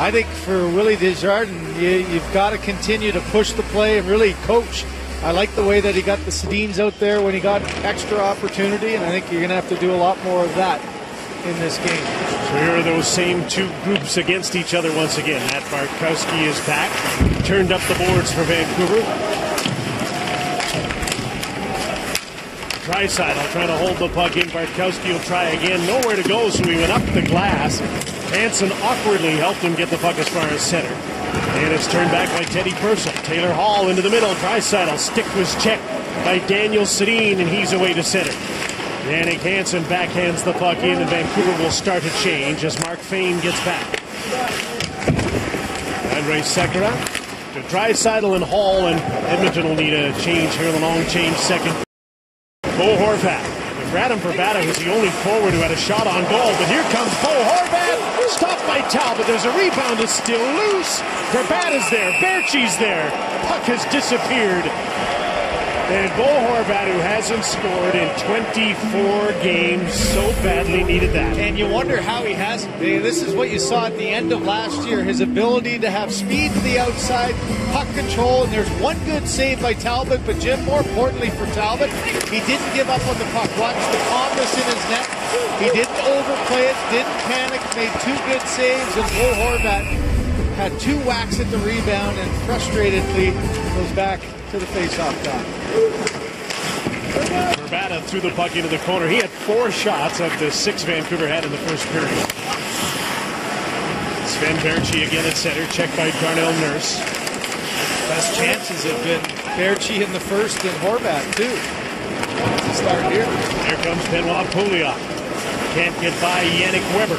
I think for Willie Desjardins, you, you've got to continue to push the play and really coach. I like the way that he got the Sedins out there when he got extra opportunity, and I think you're going to have to do a lot more of that in this game. So here are those same two groups against each other once again. Matt Bartkowski is back, turned up the boards for Vancouver. Draisaitl will try to hold the puck in. Bartkowski will try again. Nowhere to go, so he went up the glass. Hansen awkwardly helped him get the puck as far as center. And it's turned back by Teddy Purcell. Taylor Hall into the middle. Draisaitl stick was checked by Daniel Sedin, and he's away to center. Jannik Hansen backhands the puck in, and Vancouver will start a change as Mark Fayne gets back. Andrej Sekera to Draisaitl and Hall, and Edmonton will need a change here, the long change second. Bo Horvat. Radim Vrbata was the only forward who had a shot on goal, but here comes Bo Horvat, stopped by Talbot. There's a rebound, it's still loose. Vrbata's there, Baertschi's there. Puck has disappeared. And Bo Horvat, who hasn't scored in 24 games, so badly needed that. And you wonder how he hasn't. This is what you saw at the end of last year his ability to have speed to the outside, puck control, and there's one good save by Talbot, but Jim, more importantly for Talbot, he didn't give up on the puck. Watch the calmness in his net. He didn't overplay it, didn't panic, made two good saves, and Bo Horvat had two whacks at the rebound and frustratedly goes back to the faceoff dot. Vrbata threw the puck into the corner. He had four shots of the six Vancouver had in the first period. Sven Baertschi again at center, checked by Darnell Nurse. Best chances have been Baertschi in the first and Horvat too. Start here. Here comes Benoit Pouliot. Can't get by Yannick Weber.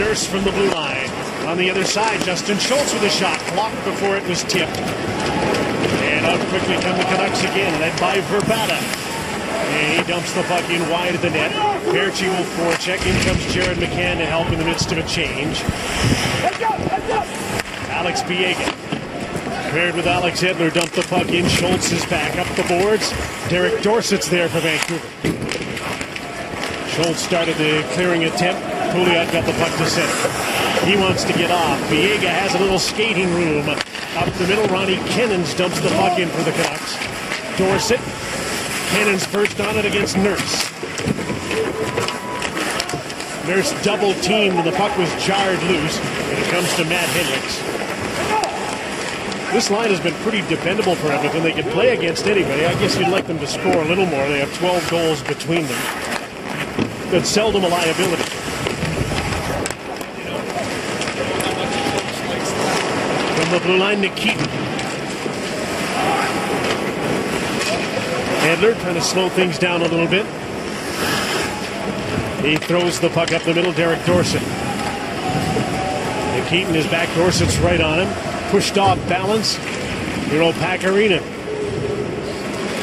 Nurse from the blue line. On the other side, Justin Schultz with a shot, blocked before it was tipped. And out quickly come the Canucks again, led by Vrbata. And he dumps the puck in wide of the net. Baertschi will forecheck. In comes Jared McCann to help in the midst of a change. Alex Biega. Paired with Alex Edler, dumped the puck in. Schultz is back up the boards. Derek Dorsett's there for Vancouver. Schultz started the clearing attempt. Pouliot got the puck to center. He wants to get off. Biega has a little skating room. Up the middle, Ronnie Kenins dumps the puck in for the Canucks. Dorsett. Kenins first on it against Nurse. Nurse double teamed and the puck was jarred loose. And it comes to Matt Hendricks. This line has been pretty dependable for Edmonton. They can play against anybody. I guess you'd like them to score a little more. They have 12 goals between them. But seldom a liability. The blue line, Nikitin. Edler trying to slow things down a little bit. He throws the puck up the middle, Derek Dorsett. And Nikitin is back. Dorsett's right on him. Pushed off balance. Miro Pakarinen.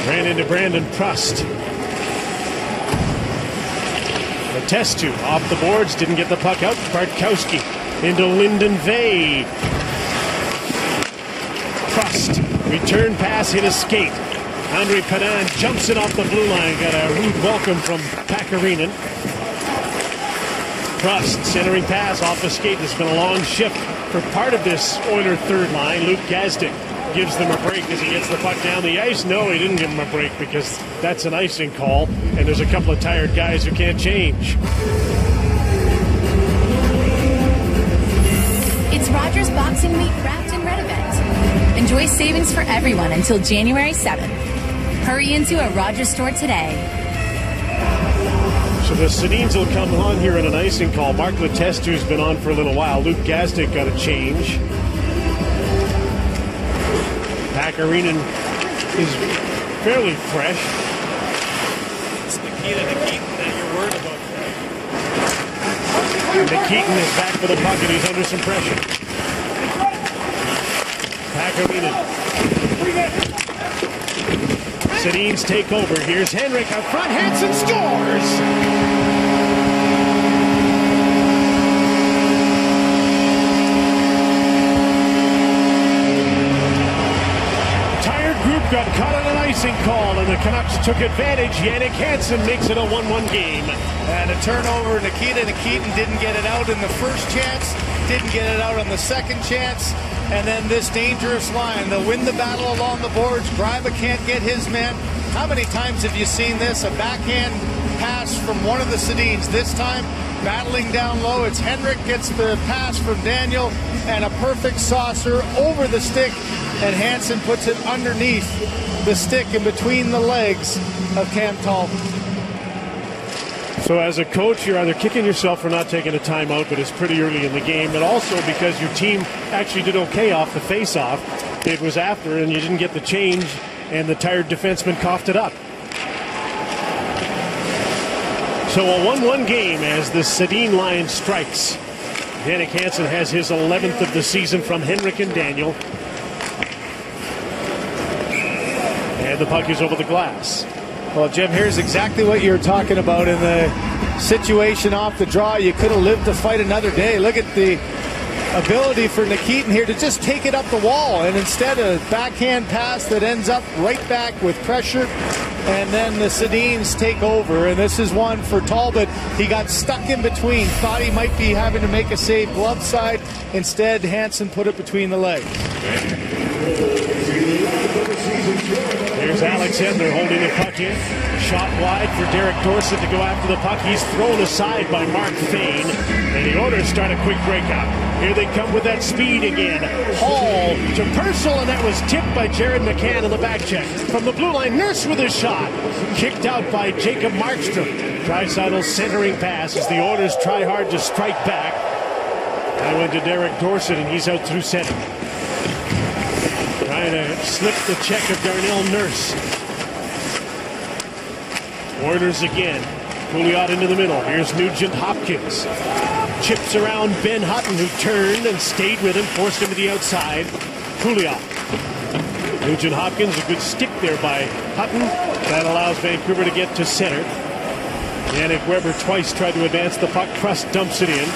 Ran into Brandon Prust. Letestu off the boards, didn't get the puck out. Bartkowski into Linden Vey. Prust, return pass, hit a skate. Andrey Pedan jumps it off the blue line, got a rude welcome from Pakarinen. Prust, centering pass off the skate. It's been a long shift for part of this Oiler third line. Luke Gazdic gives them a break as he gets the puck down the ice. No, he didn't give them a break because that's an icing call, and there's a couple of tired guys who can't change. It's Rogers Boxing Week Enjoy savings for everyone until January 7th. Hurry into a Rogers store today. So the Sedins will come on here in an icing call. Mark Letestu's been on for a little while. Luke Gazdic got a change. Pakarinen is fairly fresh. It's the key to the Nikitin that you're worried about. Nikitin is back for the puck and he's under some pressure. Pakarinen. Sedins take over. Here's Henrik up front. Hansen scores! Tired group got caught on an icing call, and the Canucks took advantage. Jannik Hansen makes it a 1-1 game. And a turnover. Nikita Nikitin didn't get it out in the first chance, didn't get it out on the second chance. And then this dangerous line. They'll win the battle along the boards. Gryba can't get his men. How many times have you seen this? A backhand pass from one of the Sedins. This time, battling down low. It's Henrik gets the pass from Daniel and a perfect saucer over the stick. And Hansen puts it underneath the stick in between the legs of Cam Talbot. So as a coach, you're either kicking yourself for not taking a timeout, but it's pretty early in the game, and also because your team actually did okay off the face-off. It was after, and you didn't get the change, and the tired defenseman coughed it up. So a 1-1 game as the Sedin line strikes. Jannik Hansen has his 11th of the season from Henrik and Daniel. And the puck is over the glass. Well, Jim, here's exactly what you're talking about in the situation off the draw. You could have lived to fight another day. Look at the ability for Nikitin here to just take it up the wall, and instead a backhand pass that ends up right back with pressure, and then the Sedins take over. And this is one for Talbot. He got stuck in between, thought he might be having to make a save glove side. Instead, Hansen put it between the legs. There's Alex Edler holding the puck in. Shot wide for Derek Dorsett to go after the puck. He's thrown aside by Mark Fayne. And the Oilers start a quick breakout. Here they come with that speed again. Hall to Purcell, and that was tipped by Jared McCann in the back check. From the blue line, Nurse with a shot. Kicked out by Jacob Markstrom. Draisaitl's centering pass as the Oilers try hard to strike back. I went to Derek Dorsett, and he's out through center. To slip the check of Darnell Nurse. Oilers again. Pouliot into the middle. Here's Nugent Hopkins. Chips around Ben Hutton, who turned and stayed with him, forced him to the outside. Pouliot. Nugent Hopkins, a good stick there by Hutton. That allows Vancouver to get to center. Yannick Weber twice tried to advance the puck. Prust dumps it in.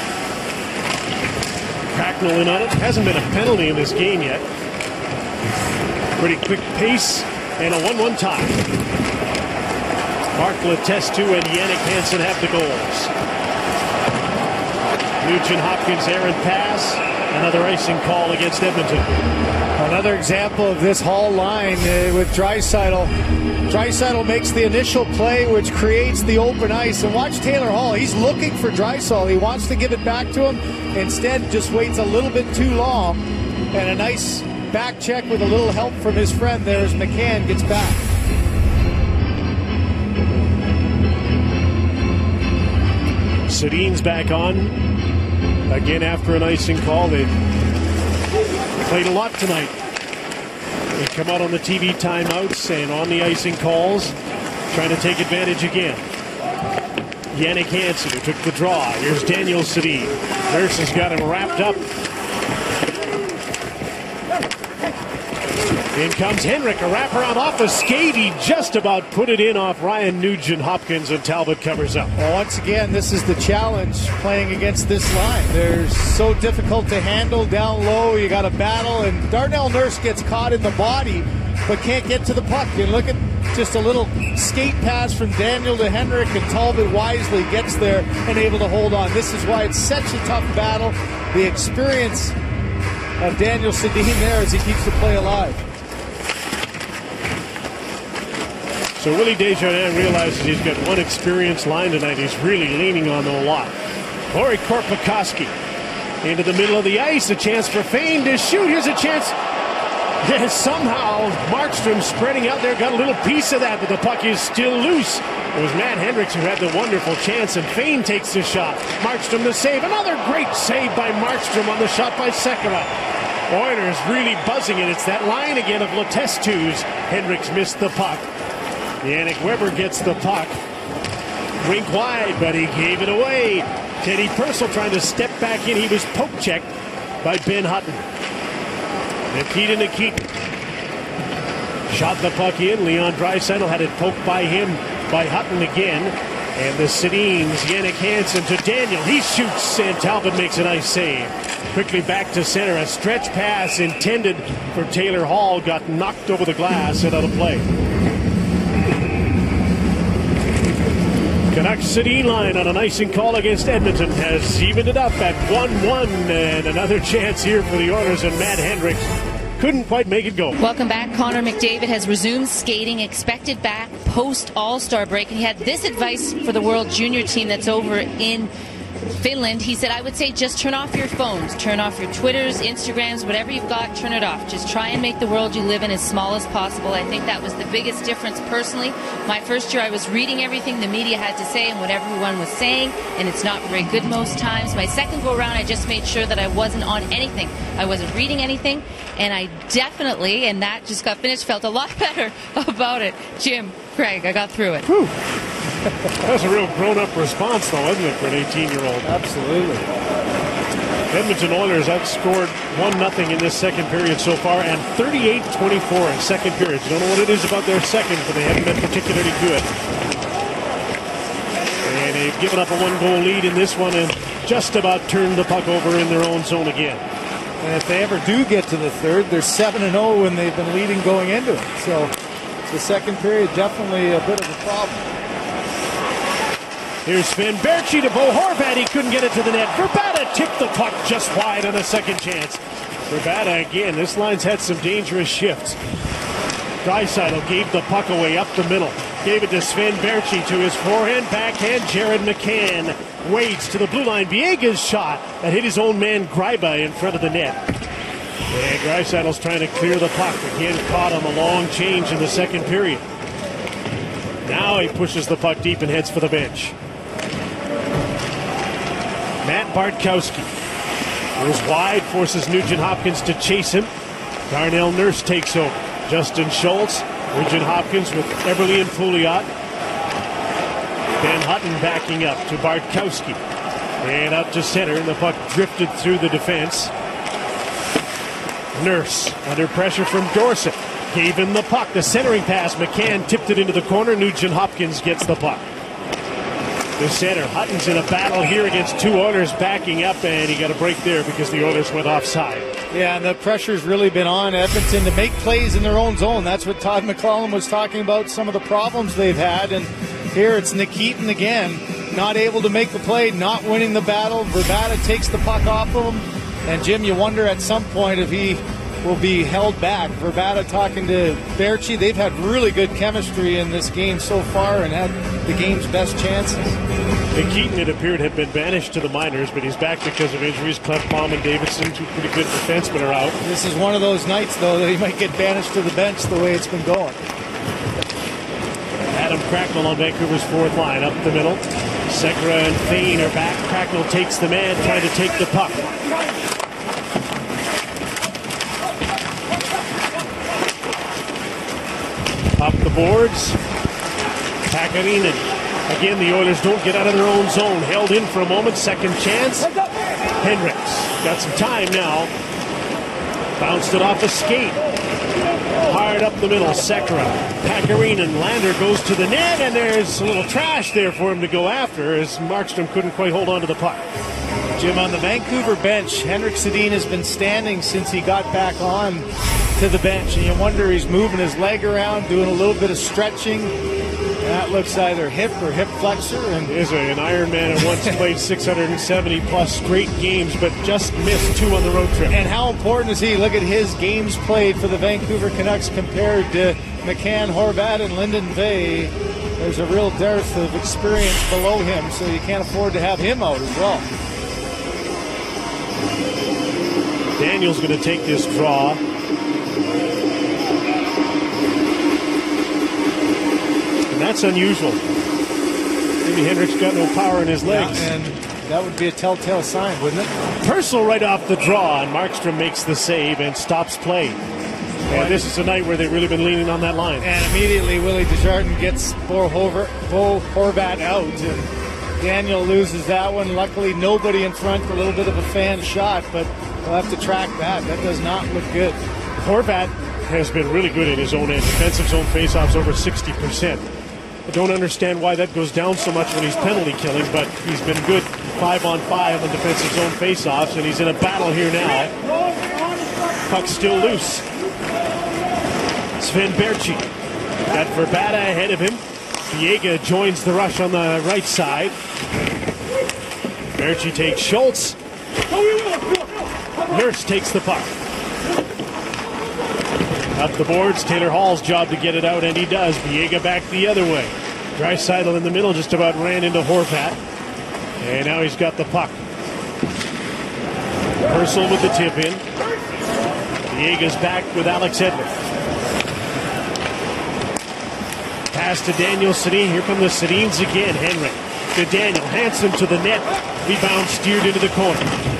Cracknell in on it. Hasn't been a penalty in this game yet. Pretty quick pace and a 1-1 tie. Mark Letestu and Jannik Hansen have the goals. Nugent Hopkins errant pass. Another icing call against Edmonton. Another example of this Hall line uh, with Draisaitl. Draisaitl makes the initial play, which creates the open ice. And watch Taylor Hall. He's looking for Draisaitl. He wants to give it back to him. Instead, just waits a little bit too long. And a nice back check with a little help from his friend there as McCann gets back. Sedin's back on. Again after an icing call. They played a lot tonight. They come out on the TV timeouts and on the icing calls, trying to take advantage again. Jannik Hansen, who took the draw. Here's Daniel Sedin. Nurse has got him wrapped up. In comes Henrik, a wraparound off a skate. He just about put it in off Ryan Nugent Hopkins, and Talbot covers up. Well, once again, this is the challenge playing against this line. They're so difficult to handle down low. You got to battle, and Darnell Nurse gets caught in the body, but can't get to the puck. And look at just a little skate pass from Daniel to Henrik, and Talbot wisely gets there and able to hold on. This is why it's such a tough battle. The experience of Daniel Sedin there as he keeps the play alive. So Willie Desjardins realizes he's got one experienced line tonight. He's really leaning on a lot. Corey Korpikoski into the middle of the ice. A chance for Fayne to shoot. Here's a chance. Somehow Markstrom spreading out there got a little piece of that, but the puck is still loose. It was Matt Hendricks who had the wonderful chance, and Fayne takes the shot. Markstrom the save. Another great save by Markstrom on the shot by Sekera. Oilers really buzzing it. It's that line again of Letestu's. Hendricks missed the puck. Yannick Weber gets the puck. Rink wide, but he gave it away. Teddy Purcell trying to step back in. He was poke checked by Ben Hutton. Nikita Nikitin shot the puck in. Leon Draisaitl had it poked by him, by Hutton again. And the Sedins, Jannik Hansen to Daniel. He shoots, and Talbot makes a nice save. Quickly back to center. A stretch pass intended for Taylor Hall got knocked over the glass and out of play. Canucks City line on an icing call against Edmonton has evened it up at 1-1 and another chance here for the Oilers and Matt Hendricks couldn't quite make it go. Welcome back. Connor McDavid has resumed skating, expected back post All Star break, and he had this advice for the World Junior team that's over in Finland. He said, I would say just turn off your phones, turn off your Twitters, Instagrams, whatever you've got, turn it off. Just try and make the world you live in as small as possible. I think that was the biggest difference personally. My first year, I was reading everything the media had to say and what everyone was saying, and it's not very good most times. My second go around, I just made sure that I wasn't on anything. I wasn't reading anything, and I definitely, and that just got finished, felt a lot better about it. Jim, Craig, I got through it. Whew. That's a real grown-up response, though, isn't it, for an 18-year-old? Absolutely. Edmonton Oilers outscored 1-0 in this second period so far and 38-24 in second periods. Don't know what it is about their second, but they haven't been particularly good. And they've given up a one-goal lead in this one and just about turned the puck over in their own zone again. And if they ever do get to the third, they're 7-0 when they've been leading going into it. So the second period definitely a bit of a problem. Here's Baertschi to Bo Horvat. He couldn't get it to the net. Vrbata tipped the puck just wide on a second chance. Vrbata again. This line's had some dangerous shifts. Draisaitl gave the puck away up the middle. Gave it to Sven Baertschi to his forehand, backhand. Jared McCann waits to the blue line. Biega's shot that hit his own man Gryba in front of the net. And Draisaitl's trying to clear the puck. Again caught on the long change in the second period. Now he pushes the puck deep and heads for the bench. Matt Bartkowski goes wide, forces Nugent Hopkins to chase him. Darnell Nurse takes over. Justin Schultz, Nugent Hopkins with Eberle and Pouliot. Ben Hutton backing up to Bartkowski. And up to center, and the puck drifted through the defense. Nurse under pressure from Dorsett. Gave him the puck. The centering pass. McCann tipped it into the corner. Nugent Hopkins gets the puck. The center. Hutton's in a battle here against two Oilers backing up, and he got a break there because the Oilers went offside. Yeah, and the pressure's really been on Edmonton to make plays in their own zone. That's what Todd McLellan was talking about, some of the problems they've had. And here it's Nikitin again, not able to make the play, not winning the battle. Vrbata takes the puck off of him. And Jim, you wonder at some point if he will be held back. Vrbata talking to Baertschi. They've had really good chemistry in this game so far and had the game's best chances. Nikitin, it appeared, had been banished to the minors, but he's back because of injuries. Klefbom and Davidson, two pretty good defensemen, are out. This is one of those nights, though, that he might get banished to the bench the way it's been going. Adam Cracknell on Vancouver's fourth line, up the middle. Sekera and Fayne are back. Cracknell takes the man, trying to take the puck. Up the boards. Pakarinen Again, the Oilers don't get out of their own zone. Held in for a moment. Second chance. Hendricks got some time now. Bounced it off a skate. Hard up the middle. Sekera. Pakarinen. Lander goes to the net, and there's a little trash there for him to go after as Markstrom couldn't quite hold on to the puck. Jim, on the Vancouver bench, Henrik Sedin has been standing since he got back on to the bench. And you wonder he's moving his leg around, doing a little bit of stretching. That looks either hip or hip flexor. And is an Iron Man and once played 670 plus straight games, but just missed two on the road trip. And how important is he? Look at his games played for the Vancouver Canucks compared to McCann, Horvat, and Linden Vey. There's a real dearth of experience below him, so you can't afford to have him out as well. Daniel's going to take this draw. That's unusual. Maybe Hendricks got no power in his legs. Yeah, and that would be a telltale sign, wouldn't it? Purcell right off the draw, and Markstrom makes the save and stops play. And this is a night where they've really been leaning on that line. And immediately Willie Desjardins gets Bo, Hover, Bo Horvat out. And Daniel loses that one. Luckily, nobody in front. For a little bit of a fan shot, but we'll have to track that. That does not look good. Horvat has been really good in his own end. Defensive zone faceoffs over 60%. I don't understand why that goes down so much when he's penalty killing, but he's been good five on five on defensive zone faceoffs, and he's in a battle here now. Puck still loose. Sven Baertschi got Vrbata ahead of him. Biega joins the rush on the right side. Baertschi takes Schultz. Nurse takes the puck. Up the boards, Taylor Hall's job to get it out, and he does. Biega back the other way. Draisaitl in the middle just about ran into Horvat. And now he's got the puck. Purcell with the tip in. Biega's back with Alex Edler. Pass to Daniel Sedin. Here come the Sedins again. Henry to Daniel. Hansen to the net. Rebound steered into the corner.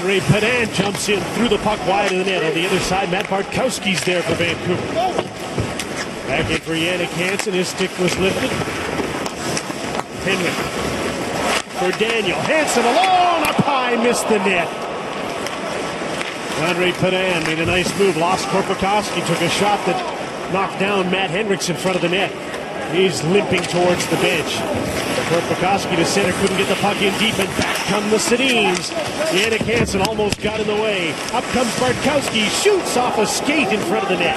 Andrey Pedan jumps in through the puck wide of the net. On the other side, Matt Bartkowski's there for Vancouver. Back in for Jannik Hansen. His stick was lifted. Henry for Daniel. Hansen alone up high, missed the net. Andrey Pedan made a nice move. Lost Korpikoski. Took a shot that knocked down Matt Hendricks in front of the net. He's limping towards the bench. Korpikoski to center, couldn't get the puck in deep, and back come the Sedins. Jannik Hansen almost got in the way. Up comes Bartkowski, shoots off a skate in front of the net.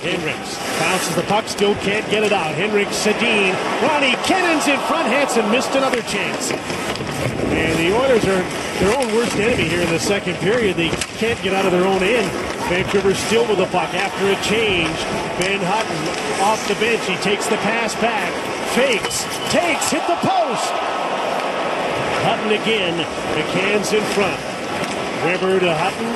Hendricks bounces the puck, still can't get it out. Hendricks, Sedin, Ronnie Kenins in front. Hansen missed another chance. And the Oilers are their own worst enemy here in the second period. They can't get out of their own end. Vancouver still with the puck after a change. Ben Hutton off the bench. He takes the pass back. Fakes. Takes. Hit the post. Hutton again. McCann's in front. Weber to Hutton.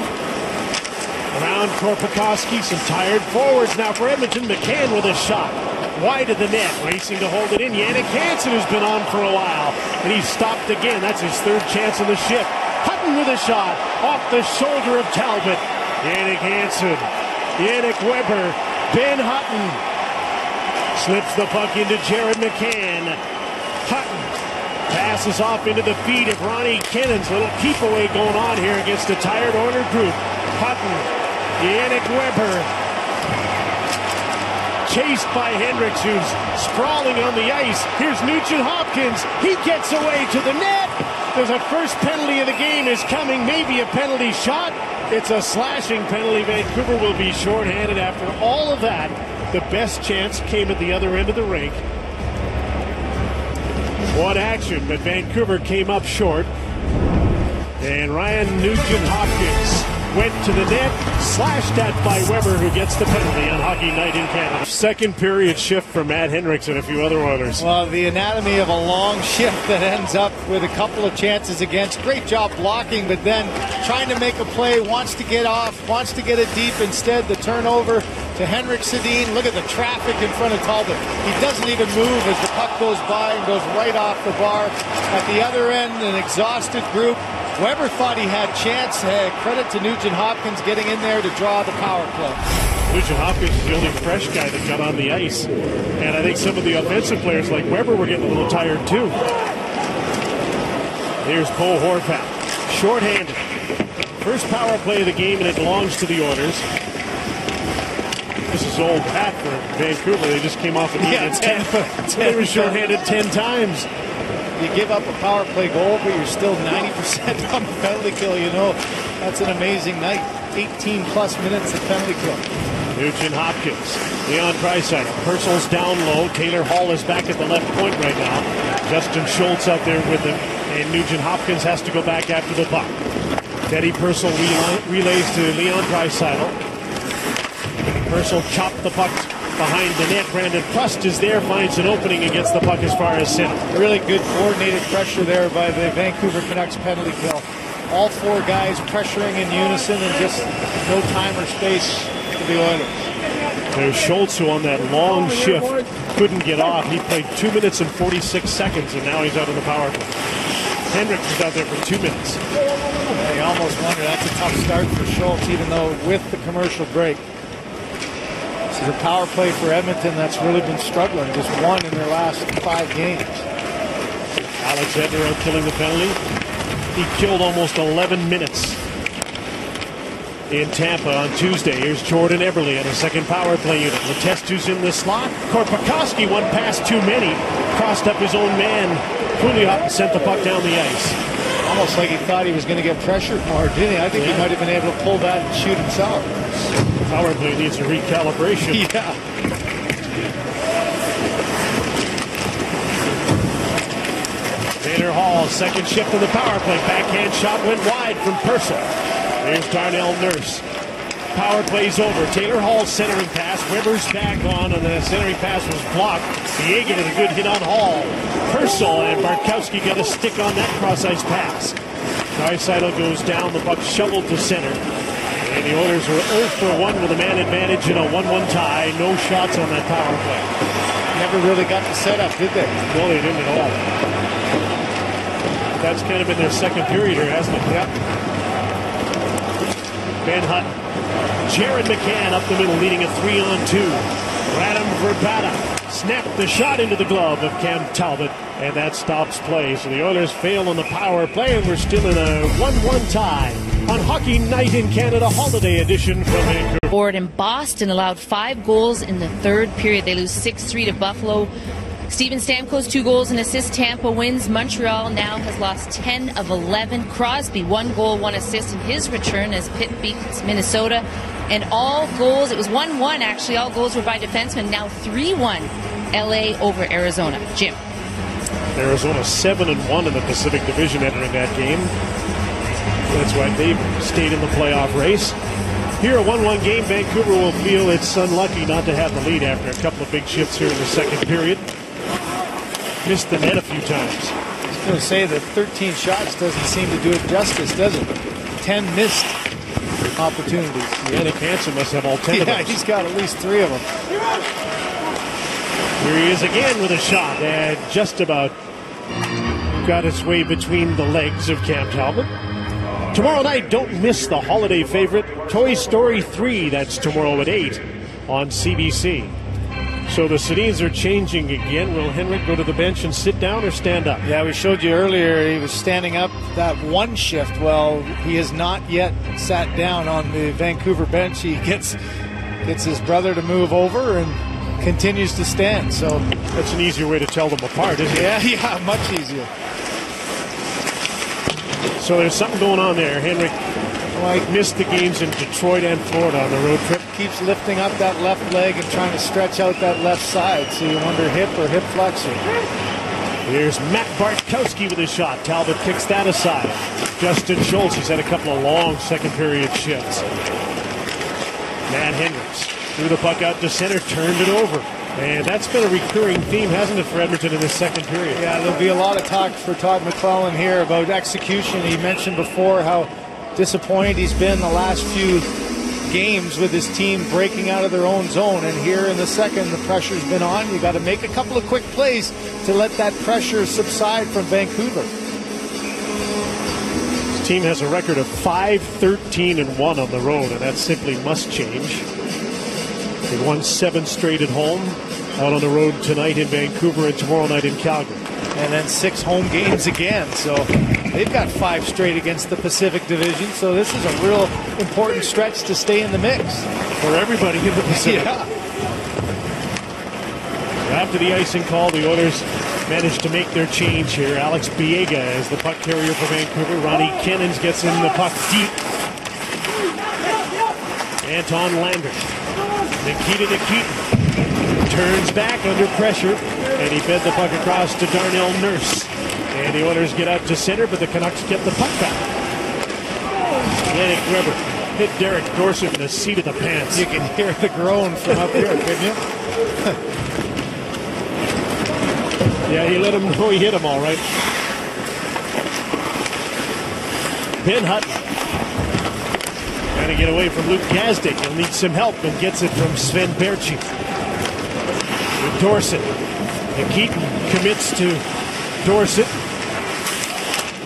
Around Korpikoski. Some tired forwards now for Edmonton. McCann with a shot. Wide of the net. Racing to hold it in. Jannik Hansen who's been on for a while. And he's stopped again. That's his third chance in the ship. Hutton with a shot. Off the shoulder of Talbot. Jannik Hansen, Yannick Weber, Ben Hutton slips the puck into Jared McCann. Hutton passes off into the feet of Ronnie Kenins little keep away going on here against a tired Oiler group. Hutton, Yannick Weber, chased by Hendricks, who's sprawling on the ice. Here's Nugent Hopkins. He gets away to the net. There's a first penalty of the game is coming, maybe a penalty shot. It's a slashing penalty. Vancouver will be shorthanded after all of that. The best chance came at the other end of the rink. What action, but Vancouver came up short. And Ryan Nugent Hopkins went to the net, slashed at by Weber, who gets the penalty on Hockey Night in Canada. Second period shift for Matt Hendricks and a few other Oilers. Well, the anatomy of a long shift that ends up with a couple of chances against. Great job blocking, but then trying to make a play, wants to get off, wants to get it deep. Instead, the turnover to Henrik Sedin. Look at the traffic in front of Talbot. He doesn't even move as the puck goes by and goes right off the bar. At the other end, an exhausted group. Weber thought he had chance. Hey, credit to Nugent Hopkins getting in there to draw the power play. Nugent Hopkins is the only fresh guy that got on the ice. And I think some of the offensive players like Weber were getting a little tired too. Here's Bo Horvat. Short-handed. First power play of the game and it belongs to the Oilers. This is old Pat for Vancouver. They just came off a game Yeah, at 10 10. They were short-handed 10 times. You give up a power play goal, but you're still 90% on the penalty kill. You know, that's an amazing night. 18 plus minutes of penalty kill. Nugent Hopkins, Leon Draisaitl, Purcell's down low. Taylor Hall is back at the left point right now. Justin Schultz out there with him, and Nugent Hopkins has to go back after the puck. Teddy Purcell relays to Leon Draisaitl. Purcell chopped the puck behind the net. Brandon Prust is there, finds an opening and gets the puck as far as center. Really good coordinated pressure there by the Vancouver Canucks penalty kill. All four guys pressuring in unison and just no time or space for the Oilers. There's Schultz who on that long shift couldn't get off. He played two minutes and 46 seconds, and now he's out of the power play. Hendricks was out there for two minutes. I almost wonder that's a tough start for Schultz, even though with the commercial break. Is a power play for Edmonton that's really been struggling. Just one in their last five games. Alexander killing the penalty. He killed almost 11 minutes in Tampa on Tuesday. Here's Jordan Eberle on a second power play unit. Letestu's in the slot. Korpikoski, one pass too many, crossed up his own man. Pouliot sent the puck down the ice. Almost like he thought he was going to get pressured more, didn't he? I think he might have been able to pull that and shoot himself. Power play needs a recalibration. Yeah. Taylor Hall, second shift of the power play. Backhand shot went wide from Purcell. There's Darnell Nurse. Power play's over. Taylor Hall centering pass. Weber's back on, and the centering pass was blocked. Biega with a good hit on Hall. Purcell and Bartkowski got a stick on that cross ice pass. Draisaitl goes down. The puck shoveled to center. And the Oilers are 0 for 1 with a man advantage in a 1 1 tie. No shots on that power play. Never really got the setup, did they? No, they didn't at all. That's kind of been their second period here, hasn't it? Yep. Ben Hutton. Jared McCann up the middle, leading a three on two. Radim Vrbata snapped the shot into the glove of Cam Talbot, and that stops play. So the Oilers fail on the power play, and we're still in a 1 1 tie on Hockey Night in Canada, holiday edition from Vancouver. Board and Boston allowed five goals in the third period. They lose 6 3 to Buffalo. Steven Stamkos, two goals and assists. Tampa wins. Montreal now has lost 10 of 11. Crosby, one goal, one assist in his return as Pitt beats Minnesota. And all goals, it was 1 1 actually. All goals were by defensemen. Now 3 1 LA over Arizona. Jim. Arizona 7 and 1 in the Pacific Division entering that game. That's why they've stayed in the playoff race. Here, a 1 1 game, Vancouver will feel it's unlucky not to have the lead after a couple of big shifts here in the second period. Missed the net a few times. I was going to say that 13 shots doesn't seem to do it justice, does it? 10 missed opportunities. Jannik Hansen must have all 10 of Yeah, he's got at least three of them. Here he is again with a shot, and just about got its way between the legs of Cam Talbot. Tomorrow night, don't miss the holiday favorite, Toy Story 3. That's tomorrow at 8 on CBC. So the Sedins are changing again. Will Henrik go to the bench and sit down or stand up? Yeah, we showed you earlier he was standing up that one shift. Well, he has not yet sat down on the Vancouver bench. He gets gets his brother to move over and continues to stand. So That's an easier way to tell them apart, isn't it? yeah, yeah, much easier. So there's something going on there. Henry. Like missed the games in Detroit and Florida on the road trip. keeps lifting up that left leg and trying to stretch out that left side. So you wonder hip or hip flexor. Here's Matt Bartkowski with a shot. Talbot kicks that aside. Justin Schultz, he's had a couple of long second period shifts. Matt Hendricks threw the puck out to center, turned it over. And that's been a recurring theme, hasn't it, for Edmonton in the second period? Yeah, there'll be a lot of talk for Todd McLellan here about execution. He mentioned before how disappointed he's been the last few games with his team breaking out of their own zone. And here in the second, the pressure's been on. You got to make a couple of quick plays to let that pressure subside from Vancouver. His team has a record of 5 13 and 1 on the road, and that simply must change. They've won seven straight at home, out on the road tonight in Vancouver and tomorrow night in Calgary. And then six home games again. So they've got five straight against the Pacific Division. So this is a real important stretch to stay in the mix. For everybody in the Pacific. Yeah. After the icing call, the Oilers managed to make their change here. Alex Biega is the puck carrier for Vancouver. Ronnie Kenins gets in the puck deep. Anton Lander. Nikita Nikitin turns back under pressure, and he fed the puck across to Darnell Nurse. And the Oilers get out to center, but the Canucks get the puck back. Yannick Weber hit Derek Dorsett in the seat of the pants. You can hear the groan from up here, couldn't you? Yeah, he let him know he hit him all right. Ben Hutton trying to get away from Luke Gazdic. He'll need some help and gets it from Sven Baertschi. With Dorsett. Keaton commits to Dorsett.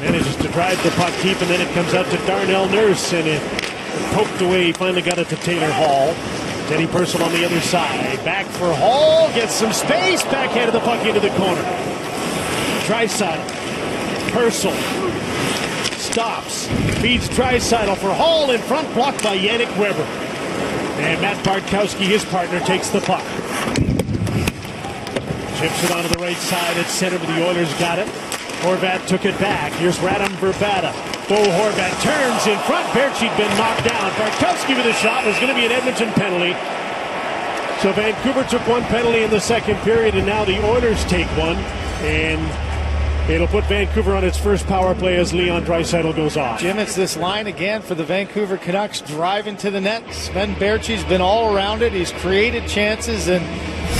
Manages to drive the puck deep, and then it comes out to Darnell Nurse, and it poked away. He finally got it to Taylor Hall. Teddy Purcell on the other side. Back for Hall. Gets some space. Backhand of the puck into the corner. Draisaitl. Purcell. Stops. Feeds Draisaitl for Hall in front. Blocked by Yannick Weber. And Matt Bartkowski, his partner, takes the puck. Chips it onto the right side at center, but the Oilers got it. Horvat took it back. Here's Radim Vrbata. Bo Horvat turns in front. Baertschi'd been knocked down. Bartkowski with a shot. There's going to be an Edmonton penalty. So Vancouver took one penalty in the second period, and now the Oilers take one. And it'll put Vancouver on its first power play as Leon Draisaitl goes off. Jim, it's this line again for the Vancouver Canucks driving to the net. Sven Baertschi's been all around it. He's created chances, and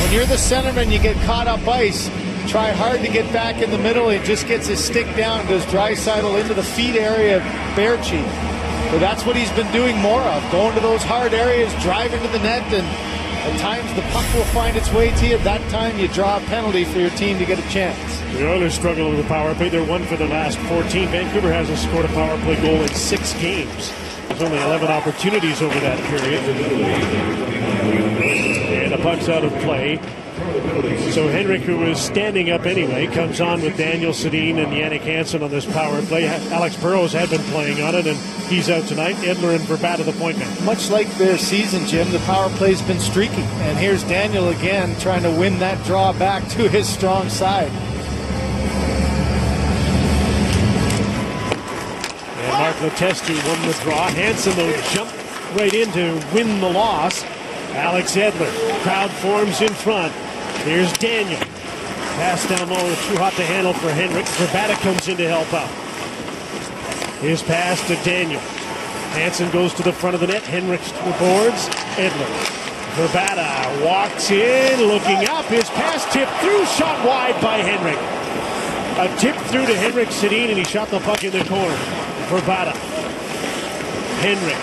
when you're the centerman, you get caught up ice try hard to get back in the middle. He just gets his stick down, goes Draisaitl into the feet area of Baertschi. But that's what he's been doing more of, going to those hard areas, driving to the net, and at times the puck will find its way to you. That time you draw a penalty for your team to get a chance. The Oilers struggle with the power play. They're one for the last 14. Vancouver hasn't scored a power play goal in six games. There's only 11 opportunities over that period. And the puck's out of play. So Henrik, who was standing up anyway, comes on with Daniel Sedin and Jannik Hansen on this power play. Alex Burrows had been playing on it, and he's out tonight. Edler and Vrbata the point man. Much like their season, Jim, the power play's been streaky. And here's Daniel again trying to win that draw back to his strong side. And Mark Letestu won the draw. Hansen, though, jumped right in to win the loss. Alex Edler. Crowd forms in front. Here's Daniel. Pass down low, too hot to handle for Henrik. Vrbata comes in to help out. His pass to Daniel. Hansen goes to the front of the net. Henrik boards. Edler. Vrbata walks in, looking up. His pass tipped through, shot wide by Henrik. A tip through to Henrik Sedin, and he shot the puck in the corner. Vrbata. Henrik.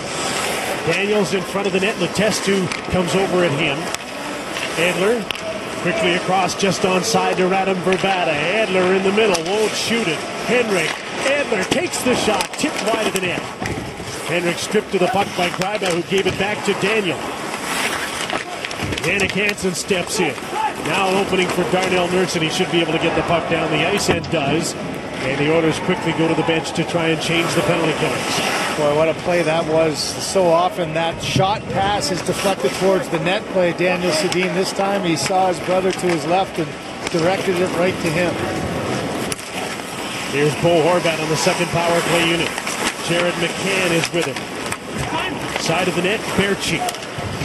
Daniels in front of the net. Letestu comes over at him. Edler quickly across just onside to Radim Vrbata. Edler in the middle, won't shoot it. Henrik. Edler takes the shot, tipped wide of the net. Henrik stripped to the puck by Gryba, who gave it back to Daniel. Jannik Hansen steps in. Now opening for Darnell Nurse, and he should be able to get the puck down the ice, and does. And the orders quickly go to the bench to try and change the penalty killers. Boy, what a play that was. So often that shot pass is deflected towards the net play. Daniel Sedin this time he saw his brother to his left and directed it right to him. Here's Bo Horvat on the second power play unit. Jared McCann is with him. Side of the net, Baertschi.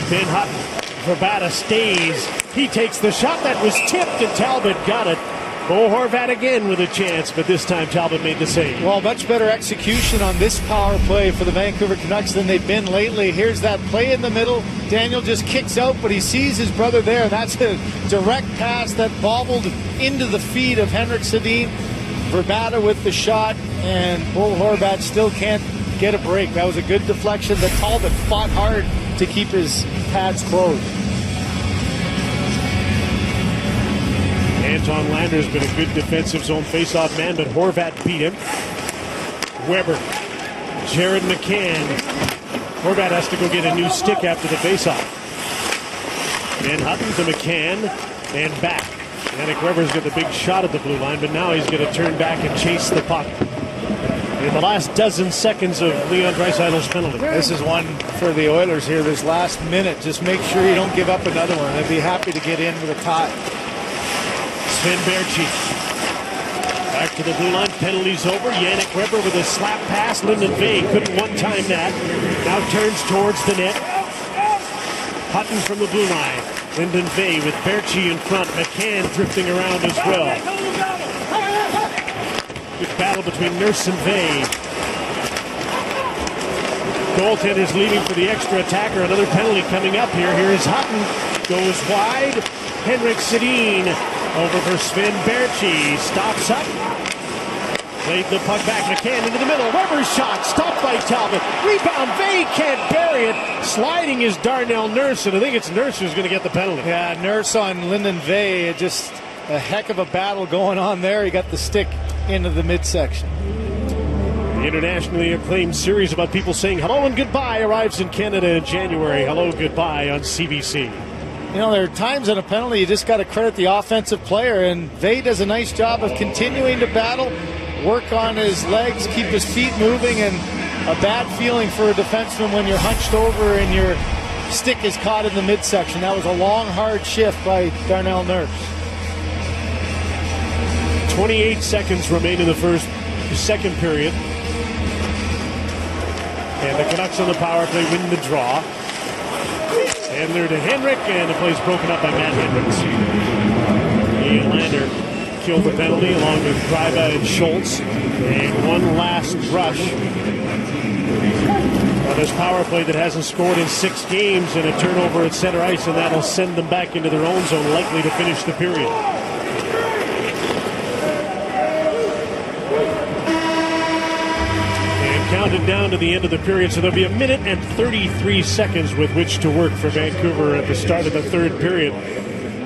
Ben Hutton. Vrbata stays. He takes the shot that was tipped and Talbot got it. Bo Horvat again with a chance, but this time Talbot made the save. Well, much better execution on this power play for the Vancouver Canucks than they've been lately. Here's that play in the middle. Daniel just kicks out, but he sees his brother there. That's a direct pass that bobbled into the feet of Henrik Sedin. Vrbata with the shot, and Bo Horvat still can't get a break. That was a good deflection, but Talbot fought hard to keep his pads closed. Anton Lander's been a good defensive zone faceoff man, but Horvat beat him. Weber, Jared McCann. Horvat has to go get a new stick after the faceoff. And Hutton to McCann and back. Yannick Weber's got the big shot at the blue line, but now he's going to turn back and chase the puck. In the last dozen seconds of Leon Draisaitl's penalty. This is one for the Oilers here. This last minute, just make sure you don't give up another one. I'd be happy to get in with a tie. Sven Baertschi. Back to the blue line. Penalties over. Yannick Weber with a slap pass. Linden Vey couldn't one time that. Now turns towards the net. Hutton from the blue line. Linden Vey with Baertschi in front. McCann drifting around as well. Good battle between Nurse and Vey. Goaltenders leaving for the extra attacker. Another penalty coming up here. Here is Hutton. Goes wide. Henrik Sedin over for Sven Baertschi. Stops up. Played the puck back. McCann into the middle. Weber's shot. Stopped by Talbot. Rebound. Vey can't bury it. Sliding is Darnell Nurse. And I think it's Nurse who's going to get the penalty. Yeah, Nurse on Linden Vey. Just a heck of a battle going on there. He got the stick into the midsection. The internationally acclaimed series about people saying hello and goodbye arrives in Canada in January. Hello, goodbye on CBC. You know, there are times on a penalty you just got to credit the offensive player, and Vey does a nice job of continuing to battle, work on his legs, keep his feet moving, and a bad feeling for a defenseman when you're hunched over and your stick is caught in the midsection. That was a long, hard shift by Darnell Nurse. 28 seconds remain in the first second period. And the Canucks on the power play win the draw. Handler to Henrik, and the play's broken up by Matt Hendricks. Ian Lander killed the penalty along with Gryba and Schultz. And one last rush. Well, this power play that hasn't scored in six games and a turnover at center ice, and that'll send them back into their own zone, likely to finish the period. Counted down to the end of the period, so there'll be a minute and 33 seconds with which to work for Vancouver at the start of the third period.